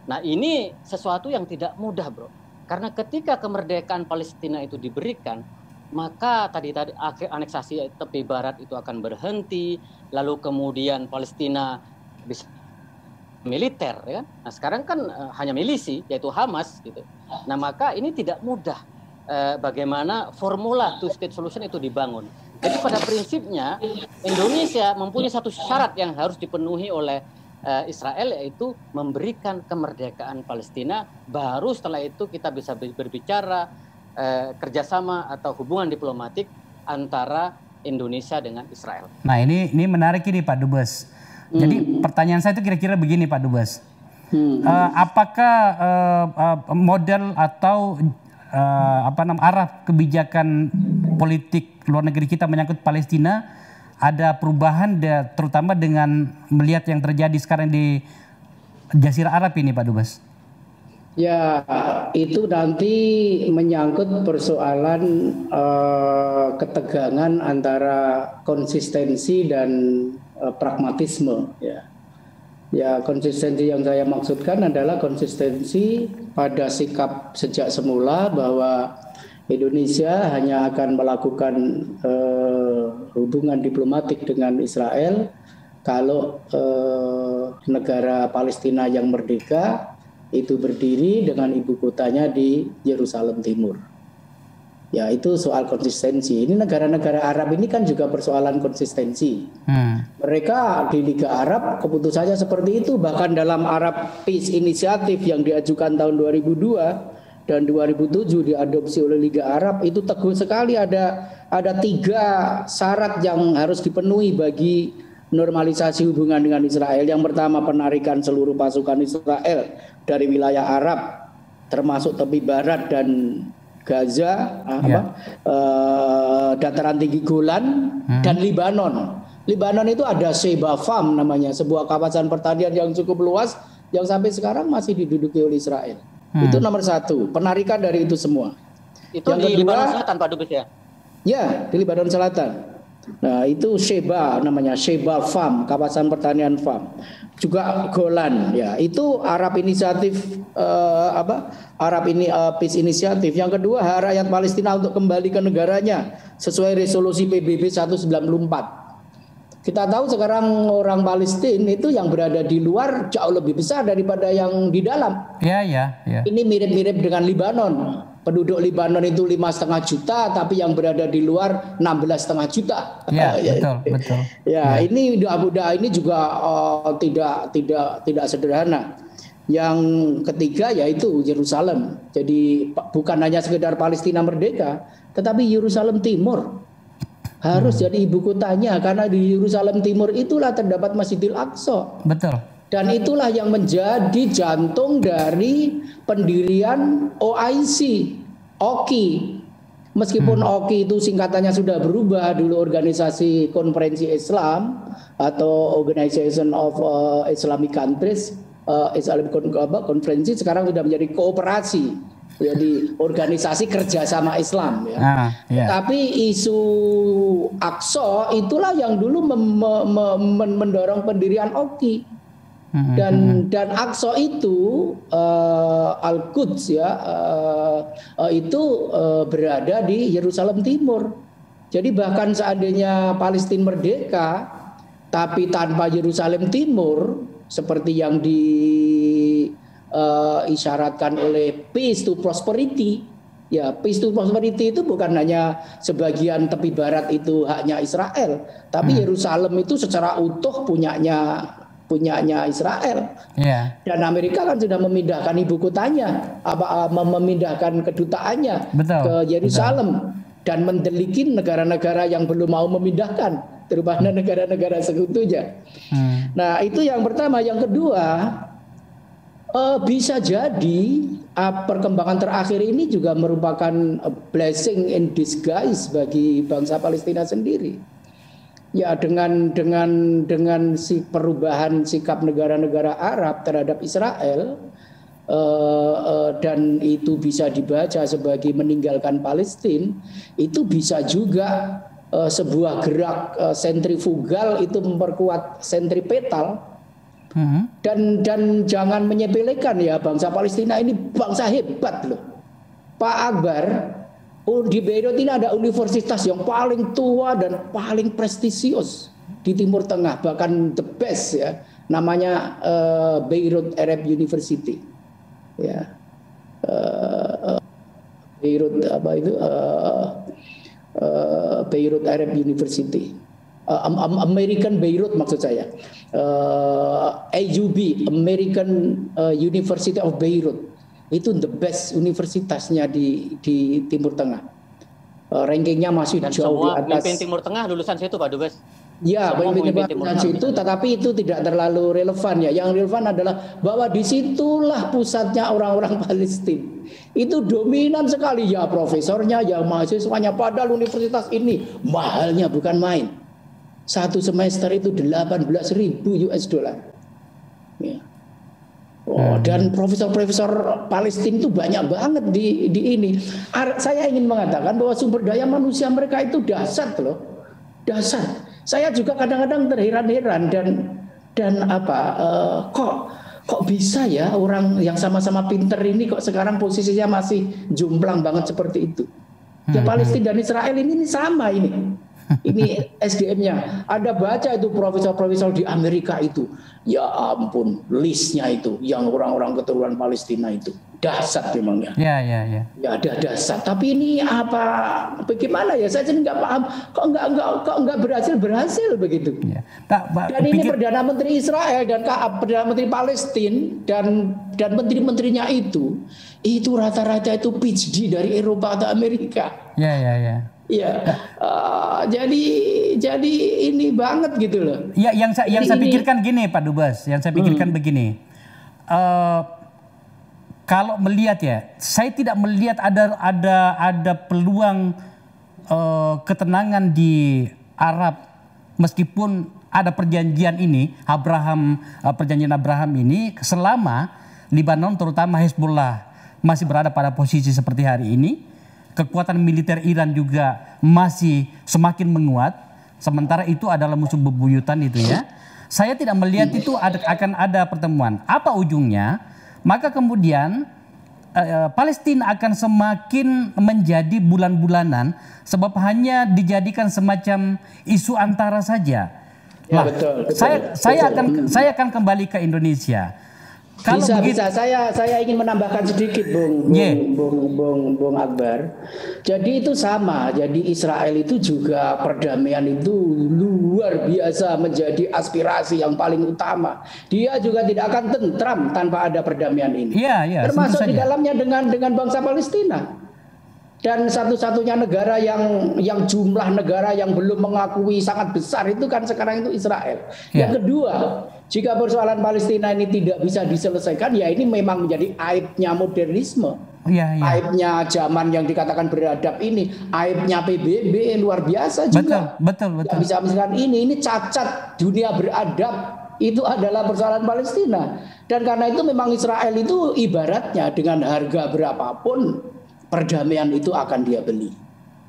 Nah ini sesuatu yang tidak mudah bro. Karena ketika kemerdekaan Palestina itu diberikan, maka tadi tadi aneksasi tepi barat itu akan berhenti, lalu kemudian Palestina bisa militer ya kan. Nah, sekarang kan uh, hanya milisi yaitu Hamas gitu. Nah, maka ini tidak mudah uh, bagaimana formula two state solution itu dibangun. Jadi pada prinsipnya Indonesia mempunyai satu syarat yang harus dipenuhi oleh uh, Israel yaitu memberikan kemerdekaan Palestina. Baru setelah itu kita bisa berbicara uh, kerjasama atau hubungan diplomatik antara Indonesia dengan Israel. Nah ini ini menarik ini Pak Dubes. Hmm. Jadi pertanyaan saya itu kira-kira begini Pak Dubes. Hmm. Uh, apakah uh, uh, model atau uh, apa namanya arah kebijakan politik luar negeri kita menyangkut Palestina ada perubahan terutama dengan melihat yang terjadi sekarang di Jazirah Arab ini Pak Dubes? Ya, itu nanti menyangkut persoalan uh, ketegangan antara konsistensi dan uh, pragmatisme. Ya, ya konsistensi yang saya maksudkan adalah konsistensi pada sikap sejak semula bahwa Indonesia hanya akan melakukan uh, hubungan diplomatik dengan Israel kalau uh, negara Palestina yang merdeka itu berdiri dengan ibu kotanya di Yerusalem Timur. Ya itu soal konsistensi. Ini negara-negara Arab ini kan juga persoalan konsistensi. Hmm. Mereka di Liga Arab keputusannya seperti itu. Bahkan dalam Arab Peace Initiative yang diajukan tahun 2002 dan 2007 diadopsi oleh Liga Arab itu teguh sekali ada ada tiga syarat yang harus dipenuhi bagi normalisasi hubungan dengan Israel. Yang pertama penarikan seluruh pasukan Israel dari wilayah Arab termasuk tepi barat dan Gaza, yeah. apa, uh, dataran tinggi Golan hmm. dan Libanon. Libanon itu ada Sheba Farm namanya, sebuah kawasan pertanian yang cukup luas yang sampai sekarang masih diduduki oleh Israel. Hmm. Itu nomor satu, penarikan dari itu semua. Itu yang di kedua, Libanon Selatan Pak Dubes ya? Ya, di Libanon Selatan. Nah, itu Sheba namanya, Sheba Farm, kawasan pertanian farm. Juga Golan ya. Itu Arab Inisiatif uh, apa? Arab ini uh, Peace Inisiatif. Yang kedua, hak rakyat Palestina untuk kembali ke negaranya sesuai resolusi PBB 194. Kita tahu sekarang orang Palestina itu yang berada di luar jauh lebih besar daripada yang di dalam. Ya, ya, ya. Ini mirip-mirip dengan Libanon penduduk Libanon itu lima setengah juta, tapi yang berada di luar enam belas setengah juta. Ya, betul, betul. Ya, ya. ini udah ini juga uh, tidak tidak tidak sederhana. Yang ketiga yaitu Yerusalem. Jadi bukan hanya sekedar Palestina merdeka, tetapi Yerusalem Timur harus hmm. jadi ibu kotanya karena di Yerusalem Timur itulah terdapat Masjidil Aqsa. Betul. Dan itulah yang menjadi jantung dari pendirian OIC, OKI. Meskipun hmm. OKI itu singkatannya sudah berubah dulu organisasi konferensi Islam atau Organization of uh, Islamic Countries, uh, Islamic konferensi sekarang sudah menjadi kooperasi jadi organisasi kerjasama Islam ya. Ah, yeah. Tapi isu Aqsa itulah yang dulu mendorong pendirian OKI. Hmm, dan hmm. dan Aqsa itu uh, Al Quds ya uh, uh, itu uh, berada di Yerusalem Timur. Jadi bahkan seandainya Palestina merdeka tapi tanpa Yerusalem Timur seperti yang diisyaratkan uh, oleh peace to prosperity ya peace to prosperity itu bukan hanya sebagian tepi barat itu haknya Israel tapi hmm. Yerusalem itu secara utuh punyanya punyanya Israel. Yeah. Dan Amerika kan sudah memindahkan ibu kotanya, apa uh, memindahkan kedutaannya betul, ke Yerusalem dan mendelikin negara-negara yang belum mau memindahkan, terutama negara-negara sekutunya. Hmm. Nah, itu yang pertama, yang kedua uh, bisa jadi uh, perkembangan terakhir ini juga merupakan blessing in disguise bagi bangsa Palestina sendiri ya dengan dengan dengan si perubahan sikap negara-negara Arab terhadap Israel uh, uh, dan itu bisa dibaca sebagai meninggalkan Palestina itu bisa juga uh, sebuah gerak uh, sentrifugal itu memperkuat sentripetal hmm. dan dan jangan menyepelekan ya bangsa Palestina ini bangsa hebat loh Pak Akbar di Beirut ini ada universitas yang paling tua dan paling prestisius di Timur Tengah, bahkan the best ya. Namanya uh, Beirut Arab University. Ya. Uh, Beirut apa itu? Uh, uh, Beirut Arab University. American Beirut maksud saya, uh, AUB American University of Beirut itu the best universitasnya di di Timur Tengah. Uh, rankingnya masih Dan jauh semua di atas. pemimpin Timur Tengah lulusan situ Pak Dubes. Ya, pemimpin Timur Timur Tengah itu, tetapi itu tidak terlalu relevan ya. Yang relevan adalah bahwa di situlah pusatnya orang-orang Palestina. Itu dominan sekali ya profesornya, ya mahasiswanya. Padahal universitas ini mahalnya bukan main. Satu semester itu 18 ribu US dollar. Ya. Oh, dan profesor-profesor Palestina itu banyak banget di, di ini. Ar- Saya ingin mengatakan bahwa sumber daya manusia mereka itu dasar loh, dasar. Saya juga kadang-kadang terheran-heran dan dan apa eh, kok kok bisa ya orang yang sama-sama pinter ini kok sekarang posisinya masih jomplang banget seperti itu. Ya Palestina dan Israel ini, ini sama ini. Ini SDM-nya. Ada baca itu profesor-profesor di Amerika itu. Ya ampun, listnya itu yang orang-orang keturunan Palestina itu. Dasar memangnya. Ya, ya, ya. Ya ada dasar. Tapi ini apa? Bagaimana ya? Saya jadi nggak paham. Kok nggak nggak kok nggak berhasil berhasil begitu? ya. Tak, Pak, Dan ini pikir- perdana menteri Israel dan perdana menteri Palestina dan dan menteri-menterinya itu itu rata-rata itu PhD dari Eropa atau Amerika. Ya, ya, ya. Iya. Eh, jadi jadi ini banget gitu loh. Ya, yang saya yang Jadi saya ini- pikirkan gini Pak Dubes, yang saya pikirkan begini. Eh, kalau melihat ya, saya tidak melihat ada ada ada peluang eh, ketenangan di Arab meskipun ada perjanjian ini Abraham eh, perjanjian Abraham ini selama Lebanon terutama Hezbollah masih berada pada posisi seperti hari ini kekuatan militer Iran juga masih semakin menguat sementara itu adalah musuh bebuyutan itu ya saya tidak melihat itu ada, akan ada pertemuan apa ujungnya maka kemudian eh, Palestina akan semakin menjadi bulan-bulanan sebab hanya dijadikan semacam isu antara saja. Ya, Lah, betul, betul, saya saya betul. akan saya akan kembali ke Indonesia. Kalau bisa begitu, bisa saya saya ingin menambahkan sedikit Bung Bung, Yeah. Bung Bung Bung Akbar. Jadi itu sama. Jadi Israel itu juga perdamaian itu luar biasa menjadi aspirasi yang paling utama. Dia juga tidak akan tentram tanpa ada perdamaian ini. Iya, iya, tentu Termasuk di dalamnya dengan dengan bangsa Palestina. Dan satu-satunya negara yang yang jumlah negara yang belum mengakui sangat besar itu kan sekarang itu Israel. Ya. Yang kedua, jika persoalan Palestina ini tidak bisa diselesaikan, ya ini memang menjadi aibnya modernisme. Iya, iya. Aibnya zaman yang dikatakan beradab ini, aibnya PBB luar biasa juga. Betul, betul, betul. bisa misalkan ini, ini cacat dunia beradab itu adalah persoalan Palestina. Dan karena itu memang Israel itu ibaratnya dengan harga berapapun perdamaian itu akan dia beli.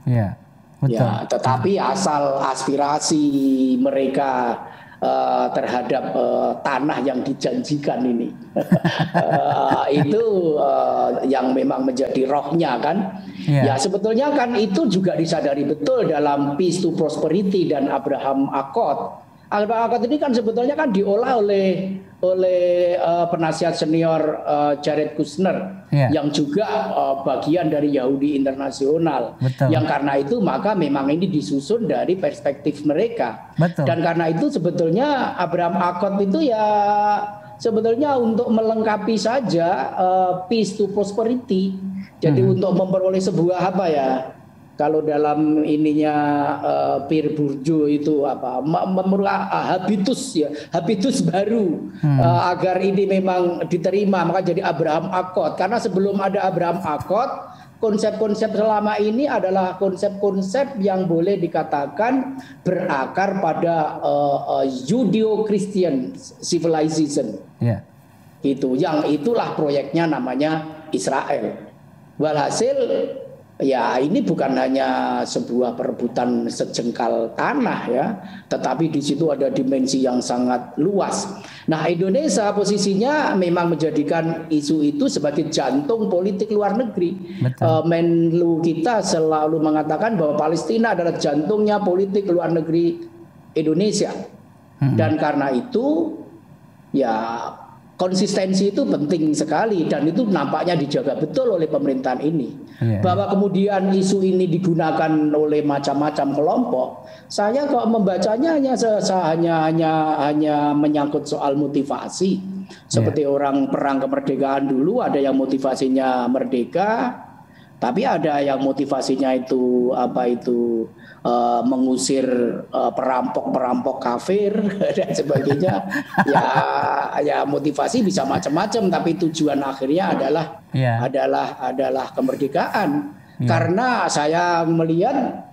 Iya. Betul. Ya, tetapi asal aspirasi mereka eh, terhadap eh, tanah yang dijanjikan ini eh, itu eh, yang memang menjadi rohnya kan. Ya. Ya sebetulnya kan itu juga disadari betul dalam Peace to Prosperity dan Abraham Accord. Abraham Accord ini kan sebetulnya kan diolah oleh oleh eh, penasihat senior eh, Jared Kushner Ya. yang juga eh, bagian dari Yahudi Internasional. Betul. Yang karena itu maka memang ini disusun dari perspektif mereka. Betul. Dan karena itu sebetulnya Abraham Accord itu ya sebetulnya untuk melengkapi saja eh, peace to prosperity. Jadi Hmm. untuk memperoleh sebuah apa ya? Kalau dalam ininya eh, Pierre Bourdieu itu apa? Memerlukan habitus ya, habitus baru Hmm. eh, agar ini memang diterima maka jadi Abraham Accord. Karena sebelum ada Abraham Accord konsep-konsep selama ini adalah konsep-konsep yang boleh dikatakan berakar pada uh, uh, Judeo-Christian civilization Iya. gitu. Yang itulah proyeknya namanya Israel. Walhasil ya ini bukan hanya sebuah perebutan sejengkal tanah ya, tetapi di situ ada dimensi yang sangat luas. Nah, Indonesia posisinya memang menjadikan isu itu sebagai jantung politik luar negeri. Betul. Eh, Menlu kita selalu mengatakan bahwa Palestina adalah jantungnya politik luar negeri Indonesia. Dan karena itu ya konsistensi itu penting sekali dan itu nampaknya dijaga betul oleh pemerintahan ini. Yeah. Bahwa kemudian isu ini digunakan oleh macam-macam kelompok, saya kok membacanya hanya hanya hanya hanya menyangkut soal motivasi. Seperti yeah. orang perang kemerdekaan dulu ada yang motivasinya merdeka, tapi ada yang motivasinya itu apa itu uh, mengusir uh, perampok-perampok kafir dan sebagainya. ya ya motivasi bisa macam-macam tapi tujuan akhirnya adalah yeah. adalah adalah kemerdekaan. Yeah. Karena saya melihat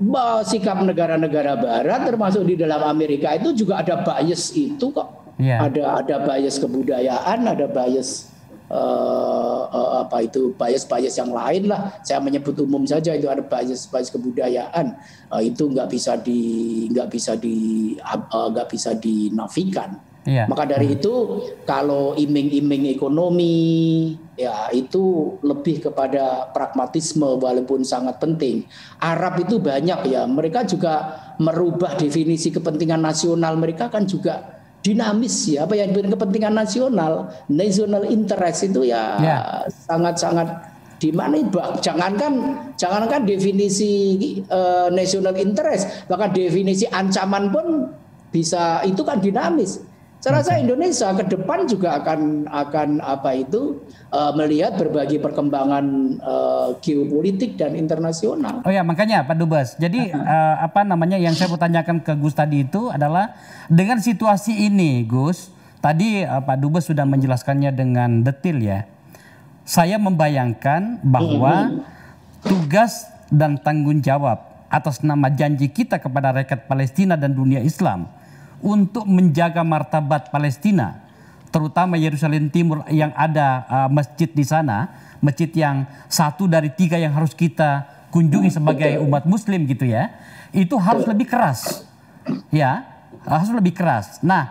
bahwa sikap negara-negara barat termasuk di dalam Amerika itu juga ada bias itu kok. Yeah. Ada ada bias kebudayaan, ada bias uh, uh, apa itu bias-bias yang lain lah. Saya menyebut umum saja itu ada bias-bias kebudayaan uh, itu nggak bisa di nggak bisa di nggak uh, bisa dinafikan. Iya. Maka dari itu kalau iming-iming ekonomi ya itu lebih kepada pragmatisme walaupun sangat penting. Arab itu banyak ya, mereka juga merubah definisi kepentingan nasional mereka kan juga dinamis ya apa yang kepentingan nasional national interest itu ya, ya. sangat-sangat ya. di mana jangankan jangankan definisi uh, national interest bahkan definisi ancaman pun bisa itu kan dinamis saya rasa Indonesia ke depan juga akan akan apa itu uh, melihat berbagai perkembangan uh, geopolitik dan internasional. Oh ya makanya Pak Dubes. Jadi uh, apa namanya yang saya mau tanyakan ke Gus tadi itu adalah dengan situasi ini Gus, tadi uh, Pak Dubes sudah menjelaskannya dengan detail ya. Saya membayangkan bahwa tugas dan tanggung jawab atas nama janji kita kepada rakyat Palestina dan dunia Islam untuk menjaga martabat Palestina, terutama Yerusalem Timur yang ada uh, masjid di sana, masjid yang satu dari tiga yang harus kita kunjungi sebagai umat Muslim gitu ya, itu harus lebih keras, ya harus lebih keras. Nah,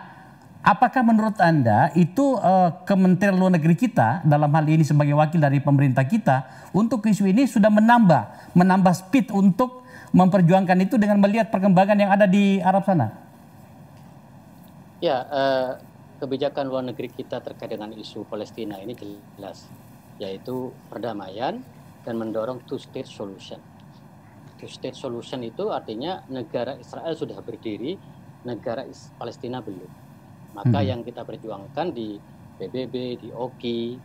apakah menurut anda itu uh, Kementerian Luar Negeri kita dalam hal ini sebagai wakil dari pemerintah kita untuk isu ini sudah menambah, menambah speed untuk memperjuangkan itu dengan melihat perkembangan yang ada di Arab sana? Ya, eh, kebijakan luar negeri kita terkait dengan isu Palestina ini jelas, yaitu perdamaian dan mendorong two-state solution. Two-state solution itu artinya negara Israel sudah berdiri, negara Palestina belum. Maka hmm. yang kita perjuangkan di PBB, di OKI,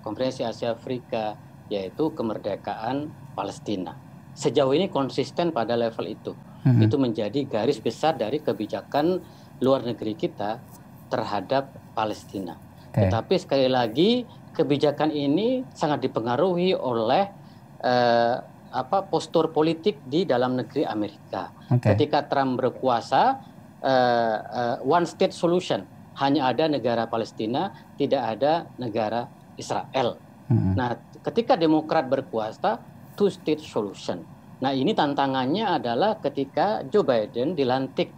Konferensi Asia Afrika, yaitu kemerdekaan Palestina. Sejauh ini konsisten pada level itu. Hmm. Itu menjadi garis besar dari kebijakan luar negeri kita terhadap Palestina. Okay. Tetapi sekali lagi kebijakan ini sangat dipengaruhi oleh eh, apa postur politik di dalam negeri Amerika. Okay. Ketika Trump berkuasa, eh, eh, one state solution hanya ada negara Palestina, tidak ada negara Israel. Hmm. Nah, ketika Demokrat berkuasa, two state solution. Nah, ini tantangannya adalah ketika Joe Biden dilantik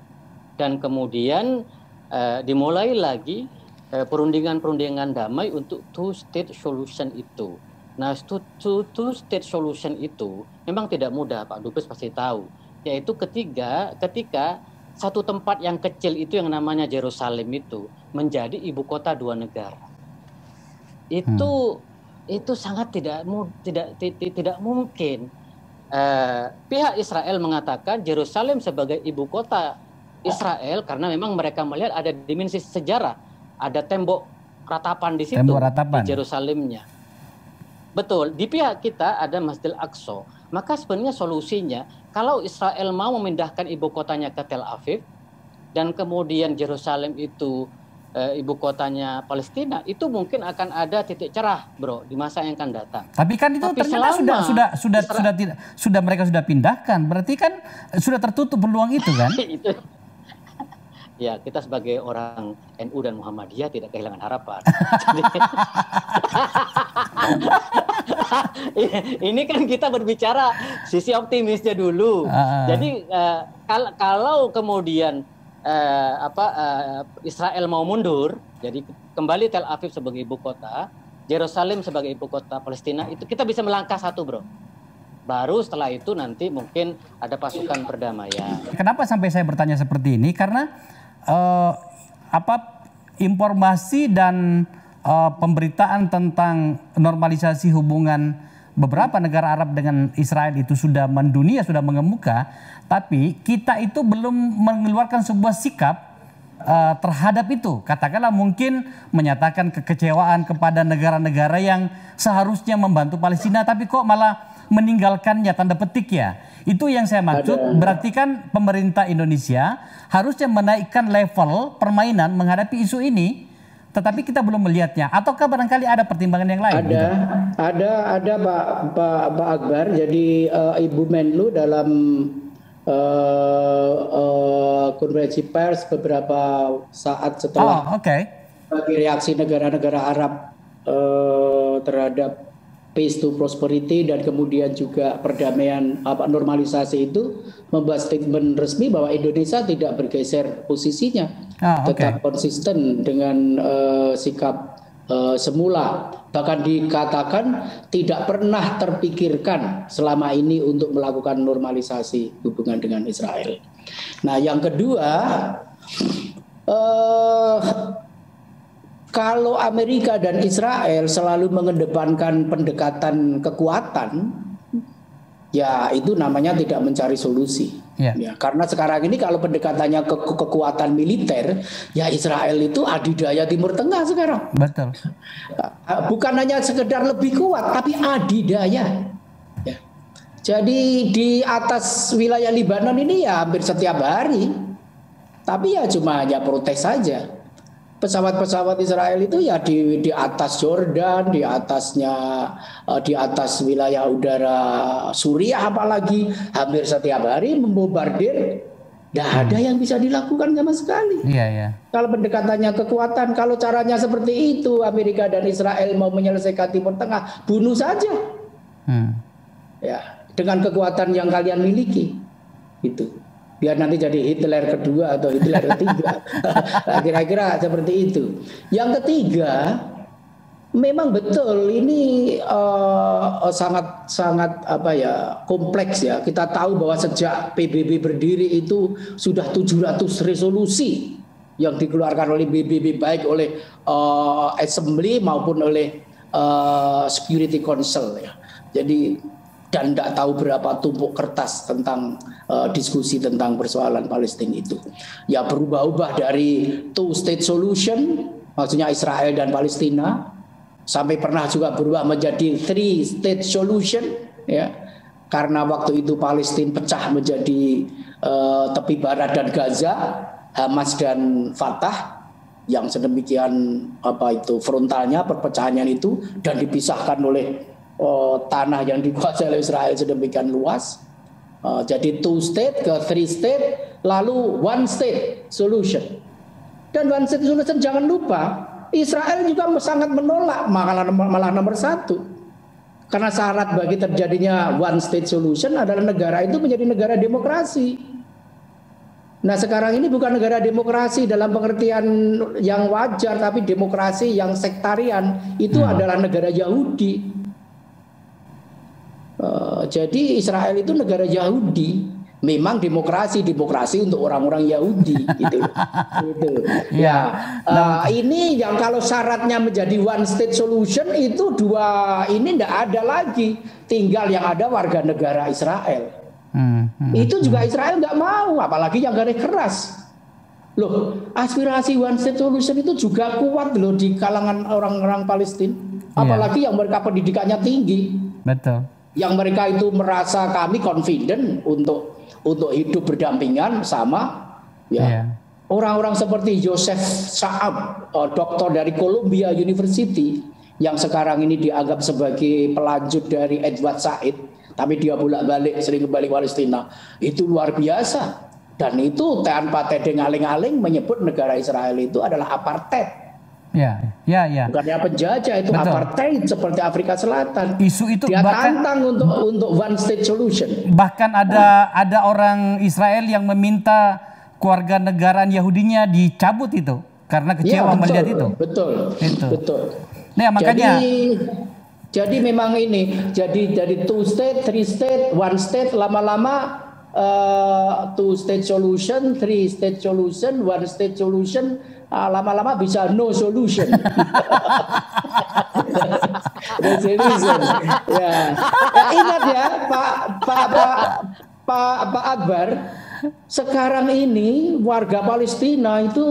dan kemudian uh, dimulai lagi uh, perundingan-perundingan damai untuk two state solution itu. Nah, two, two, two state solution itu memang tidak mudah, Pak Dubes pasti tahu. Yaitu ketiga, ketika satu tempat yang kecil itu yang namanya Jerusalem itu menjadi ibu kota dua negara. Itu hmm. itu sangat tidak tidak tidak, tidak mungkin. Uh, pihak Israel mengatakan Jerusalem sebagai ibu kota Israel karena memang mereka melihat ada dimensi sejarah, ada tembok ratapan di situ tembok ratapan. di Yerusalemnya. Betul, di pihak kita ada Masjidil Aqsa. Maka sebenarnya solusinya kalau Israel mau memindahkan ibu kotanya ke Tel Aviv dan kemudian Yerusalem itu e, ibu kotanya Palestina, itu mungkin akan ada titik cerah, Bro, di masa yang akan datang. Tapi kan itu Tapi ternyata sudah sudah sudah sudah tidak sudah mereka sudah pindahkan. Berarti kan sudah tertutup peluang itu kan? itu ya kita sebagai orang NU dan Muhammadiyah tidak kehilangan harapan. ini kan kita berbicara sisi optimisnya dulu. Uh. Jadi uh, kalau kemudian uh, apa uh, Israel mau mundur, jadi kembali Tel Aviv sebagai ibu kota, Yerusalem sebagai ibu kota Palestina itu kita bisa melangkah satu, bro. Baru setelah itu nanti mungkin ada pasukan perdamaian. Kenapa sampai saya bertanya seperti ini? Karena uh, apa informasi dan uh, pemberitaan tentang normalisasi hubungan beberapa negara Arab dengan Israel itu sudah mendunia, sudah mengemuka, tapi kita itu belum mengeluarkan sebuah sikap uh, terhadap itu. Katakanlah mungkin menyatakan kekecewaan kepada negara-negara yang seharusnya membantu Palestina, tapi kok malah meninggalkannya tanda petik ya. Itu yang saya maksud. Berarti kan pemerintah Indonesia harusnya menaikkan level permainan menghadapi isu ini tetapi kita belum melihatnya. Ataukah barangkali ada pertimbangan yang lain? Ada, gitu? ada, ada Pak Pak, Pak Akbar. Jadi uh, Ibu Menlu dalam uh, uh, konferensi pers beberapa saat setelah oh, okay. reaksi negara-negara Arab uh, terhadap peace to prosperity dan kemudian juga perdamaian apa normalisasi itu membuat statement resmi bahwa Indonesia tidak bergeser posisinya ah, okay. tetap konsisten dengan uh, sikap uh, semula bahkan dikatakan tidak pernah terpikirkan selama ini untuk melakukan normalisasi hubungan dengan Israel. Nah yang kedua uh, kalau Amerika dan Israel selalu mengedepankan pendekatan kekuatan, ya itu namanya tidak mencari solusi. Yeah. Ya, karena sekarang ini kalau pendekatannya ke, ke kekuatan militer, ya Israel itu adidaya Timur Tengah sekarang. Betul. Bukan hanya sekedar lebih kuat, tapi adidaya. Ya. Jadi di atas wilayah Libanon ini ya hampir setiap hari. Tapi ya cuma hanya protes saja pesawat-pesawat Israel itu ya di di atas Jordan, di atasnya uh, di atas wilayah udara Suriah apalagi hampir setiap hari membombardir tidak hmm. ada yang bisa dilakukan sama sekali. Iya, iya. Kalau pendekatannya kekuatan, kalau caranya seperti itu, Amerika dan Israel mau menyelesaikan Timur Tengah, bunuh saja. Hmm. Ya, dengan kekuatan yang kalian miliki, itu biar nanti jadi Hitler kedua atau Hitler ketiga. nah, kira-kira seperti itu. Yang ketiga, memang betul ini uh, sangat sangat apa ya kompleks ya. Kita tahu bahwa sejak PBB berdiri itu sudah 700 resolusi yang dikeluarkan oleh PBB baik oleh uh, Assembly maupun oleh uh, Security Council ya. Jadi dan tidak tahu berapa tumpuk kertas tentang uh, diskusi tentang persoalan Palestina itu. Ya berubah-ubah dari two state solution, maksudnya Israel dan Palestina, sampai pernah juga berubah menjadi three state solution, ya karena waktu itu Palestina pecah menjadi uh, tepi barat dan Gaza, Hamas dan Fatah yang sedemikian apa itu frontalnya perpecahannya itu dan dipisahkan oleh oh, tanah yang dikuasai oleh Israel sedemikian luas. Uh, jadi two state ke three state, lalu one state solution. Dan one state solution jangan lupa, Israel juga sangat menolak malah, malah nomor satu. Karena syarat bagi terjadinya one state solution adalah negara itu menjadi negara demokrasi. Nah sekarang ini bukan negara demokrasi dalam pengertian yang wajar, tapi demokrasi yang sektarian itu hmm. adalah negara Yahudi. Eh, jadi Israel itu negara Yahudi, memang demokrasi demokrasi untuk orang-orang Yahudi gitu. gitu. Ya, uh, ini yang kalau syaratnya menjadi one state solution itu dua ini tidak ada lagi, tinggal yang ada warga negara Israel. Hmm, hmm, itu juga hmm. Israel nggak mau, apalagi yang garis keras. Loh, aspirasi one state solution itu juga kuat loh di kalangan orang-orang Palestina, iya. apalagi yeah. yang mereka pendidikannya tinggi. Betul yang mereka itu merasa kami confident untuk untuk hidup berdampingan sama ya yeah. orang-orang seperti Joseph Saab, uh, doktor dari Columbia University yang sekarang ini dianggap sebagai pelanjut dari Edward Said, tapi dia bolak-balik sering kembali Palestina. Itu luar biasa. Dan itu tanpa tedeng aling-aling menyebut negara Israel itu adalah apartheid. Ya, ya, ya. Bukannya penjajah itu Betul. apartheid seperti Afrika Selatan. Isu itu Dia bahkan, tantang untuk untuk one state solution. Bahkan ada nah. ada orang Israel yang meminta keluarga negaraan Yahudinya dicabut itu karena kecewa ya, betul, melihat itu. Betul. Itu. Betul. Nah, makanya jadi, jadi memang ini jadi jadi two state, three state, one state lama-lama uh, two state solution, three state solution, one state solution, lama-lama uh, bisa no solution. Resolution. ya. ya. Ingat ya Pak Pak Pak Pak, Pak Akbar sekarang ini warga Palestina itu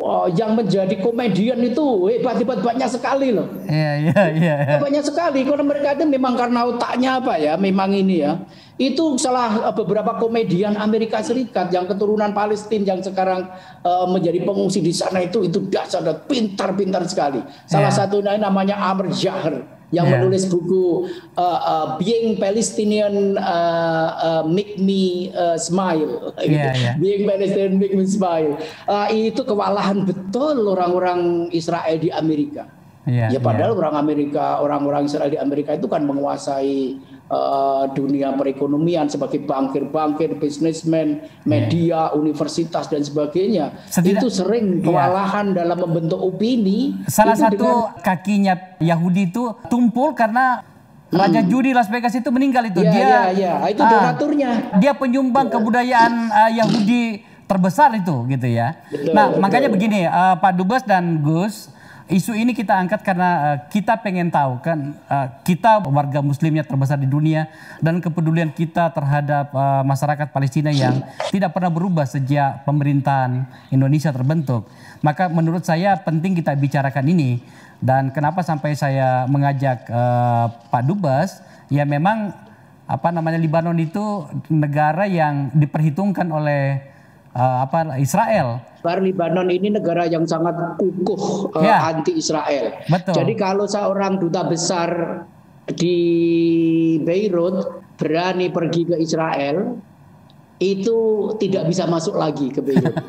oh, yang menjadi komedian itu hebat-hebat banyak sekali loh. Iya, iya, iya. Ya. Banyak sekali karena mereka itu memang karena otaknya apa ya, memang ini ya. Itu salah eh, beberapa komedian Amerika Serikat yang keturunan Palestina yang sekarang uh, menjadi pengungsi di sana itu itu dasar pintar-pintar sekali. Salah yeah. satunya namanya Amr Jahr yang yeah. menulis buku uh, uh, Being Palestinian uh, uh, Make Me uh, Smile, yeah, yeah. Being Palestinian Make Me Smile. Uh, itu kewalahan betul orang-orang Israel di Amerika. Yeah, ya padahal yeah. orang Amerika, orang-orang Israel di Amerika itu kan menguasai uh, dunia perekonomian sebagai bankir-bankir, bisnismen, media, yeah. universitas dan sebagainya. Setidak, itu sering iya. kewalahan yeah. dalam membentuk opini. Salah satu dengan, kakinya Yahudi itu tumpul karena Raja hmm. Judi Las Vegas itu meninggal itu. Ya, dia ya, ya. itu uh, donaturnya. Dia penyumbang ya. kebudayaan uh, Yahudi terbesar itu gitu ya. Betul, nah, betul. makanya begini uh, Pak Dubes dan Gus Isu ini kita angkat karena uh, kita pengen tahu kan uh, kita warga muslimnya terbesar di dunia dan kepedulian kita terhadap uh, masyarakat Palestina yang tidak pernah berubah sejak pemerintahan Indonesia terbentuk. Maka menurut saya penting kita bicarakan ini dan kenapa sampai saya mengajak uh, Pak Dubes ya memang apa namanya Libanon itu negara yang diperhitungkan oleh uh, apa Israel Bar Libanon ini negara yang sangat kukuh uh, ya. anti Israel. Betul. Jadi kalau seorang duta besar di Beirut berani pergi ke Israel, itu tidak bisa masuk lagi ke Beirut.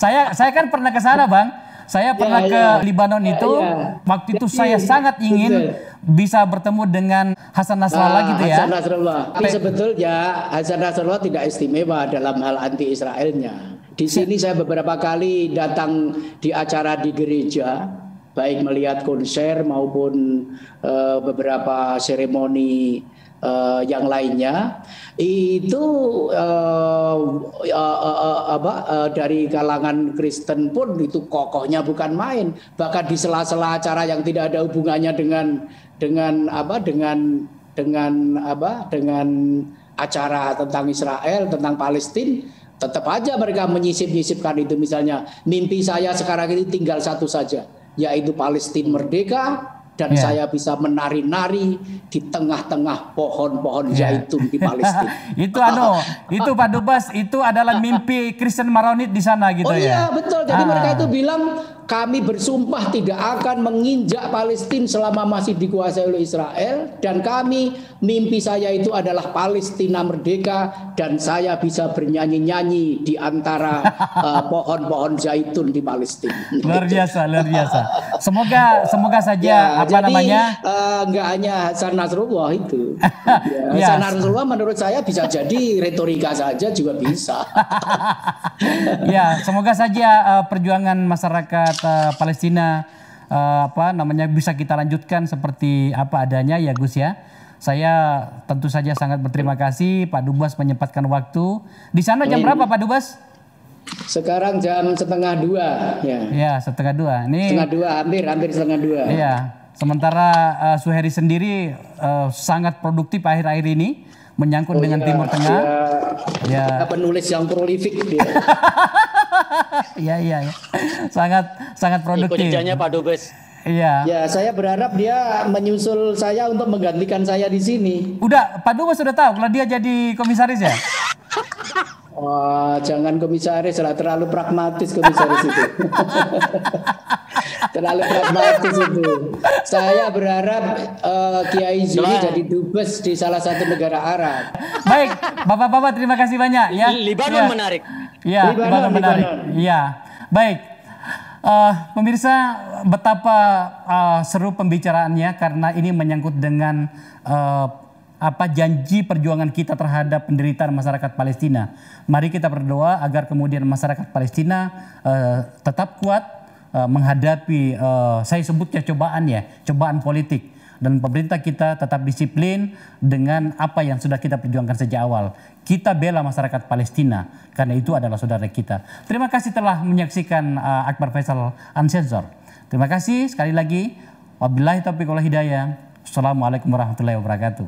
saya saya kan pernah ke sana, Bang. Saya pernah ya, ke ya. Libanon itu. Ya, Waktu itu Jadi, saya sangat ingin betul. Bisa bertemu dengan Hasan Nasrallah nah, gitu ya. Hasan Nasrallah. Tapi sebetulnya Hasan Nasrallah tidak istimewa dalam hal anti Israelnya. Di sini saya beberapa kali datang di acara di gereja, baik melihat konser maupun uh, beberapa seremoni uh, yang lainnya itu uh, uh, uh, uh, apa uh, dari kalangan Kristen pun itu kokohnya bukan main bahkan di sela-sela acara yang tidak ada hubungannya dengan dengan apa dengan dengan apa dengan acara tentang Israel tentang Palestina tetap aja mereka menyisip-nyisipkan itu misalnya mimpi saya sekarang ini tinggal satu saja yaitu Palestina merdeka dan yeah. saya bisa menari-nari di tengah-tengah pohon-pohon yeah. zaitun di Palestina. itu anu, itu Pak Dubas, itu adalah mimpi Kristen Maronit di sana gitu oh, ya. Oh iya, betul. Jadi ah. mereka itu bilang kami bersumpah tidak akan menginjak Palestina selama masih dikuasai oleh Israel dan kami mimpi saya itu adalah Palestina merdeka dan saya bisa bernyanyi-nyanyi di antara uh, pohon-pohon zaitun di Palestina. Luar biasa, luar biasa. Semoga semoga saja ya, apa jadi, namanya? Uh, enggak hanya Hasan Nasrullah itu. ya, Hasan yes. Nasrullah menurut saya bisa jadi retorika saja juga bisa. ya, semoga saja uh, perjuangan masyarakat uh, Palestina uh, apa namanya bisa kita lanjutkan seperti apa adanya ya Gus ya. Saya tentu saja sangat berterima kasih Pak Dubas menyempatkan waktu. Di sana jam berapa Pak Dubas? Sekarang jam setengah dua ya. Ya setengah dua. Ini setengah dua hampir hampir setengah dua. Iya. Sementara uh, Suheri sendiri uh, sangat produktif akhir-akhir ini menyangkut oh, dengan ya, Timur Tengah. Ya, ya. penulis yang prolifik dia. Iya iya ya. Sangat sangat produktif. Ikut Pak Dubes. Iya. Ya, saya berharap dia menyusul saya untuk menggantikan saya di sini. Udah, Pak Dubes sudah tahu kalau dia jadi komisaris ya? Wah, jangan komisaris lah, terlalu pragmatis komisaris itu. terlalu pragmatis itu. Saya berharap uh, Kiai Zuli jadi dubes di salah satu negara Arab. Baik, Bapak-bapak terima kasih banyak ya. Libanon ya. menarik. Iya, Libanon, menarik. Iya. Baik. Uh, pemirsa betapa uh, seru pembicaraannya karena ini menyangkut dengan uh, apa janji perjuangan kita terhadap penderitaan masyarakat Palestina. Mari kita berdoa agar kemudian masyarakat Palestina uh, tetap kuat uh, menghadapi uh, saya sebutnya cobaan ya, cobaan politik dan pemerintah kita tetap disiplin dengan apa yang sudah kita perjuangkan sejak awal. Kita bela masyarakat Palestina karena itu adalah saudara kita. Terima kasih telah menyaksikan uh, Akbar Faisal Unsensor. Terima kasih sekali lagi. Wabillahi taufiq wal hidayah. Assalamualaikum warahmatullahi wabarakatuh.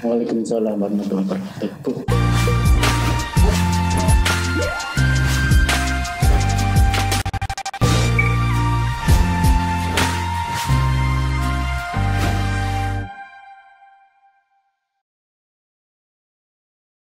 Waalaikumsalam warahmatullahi wabarakatuh.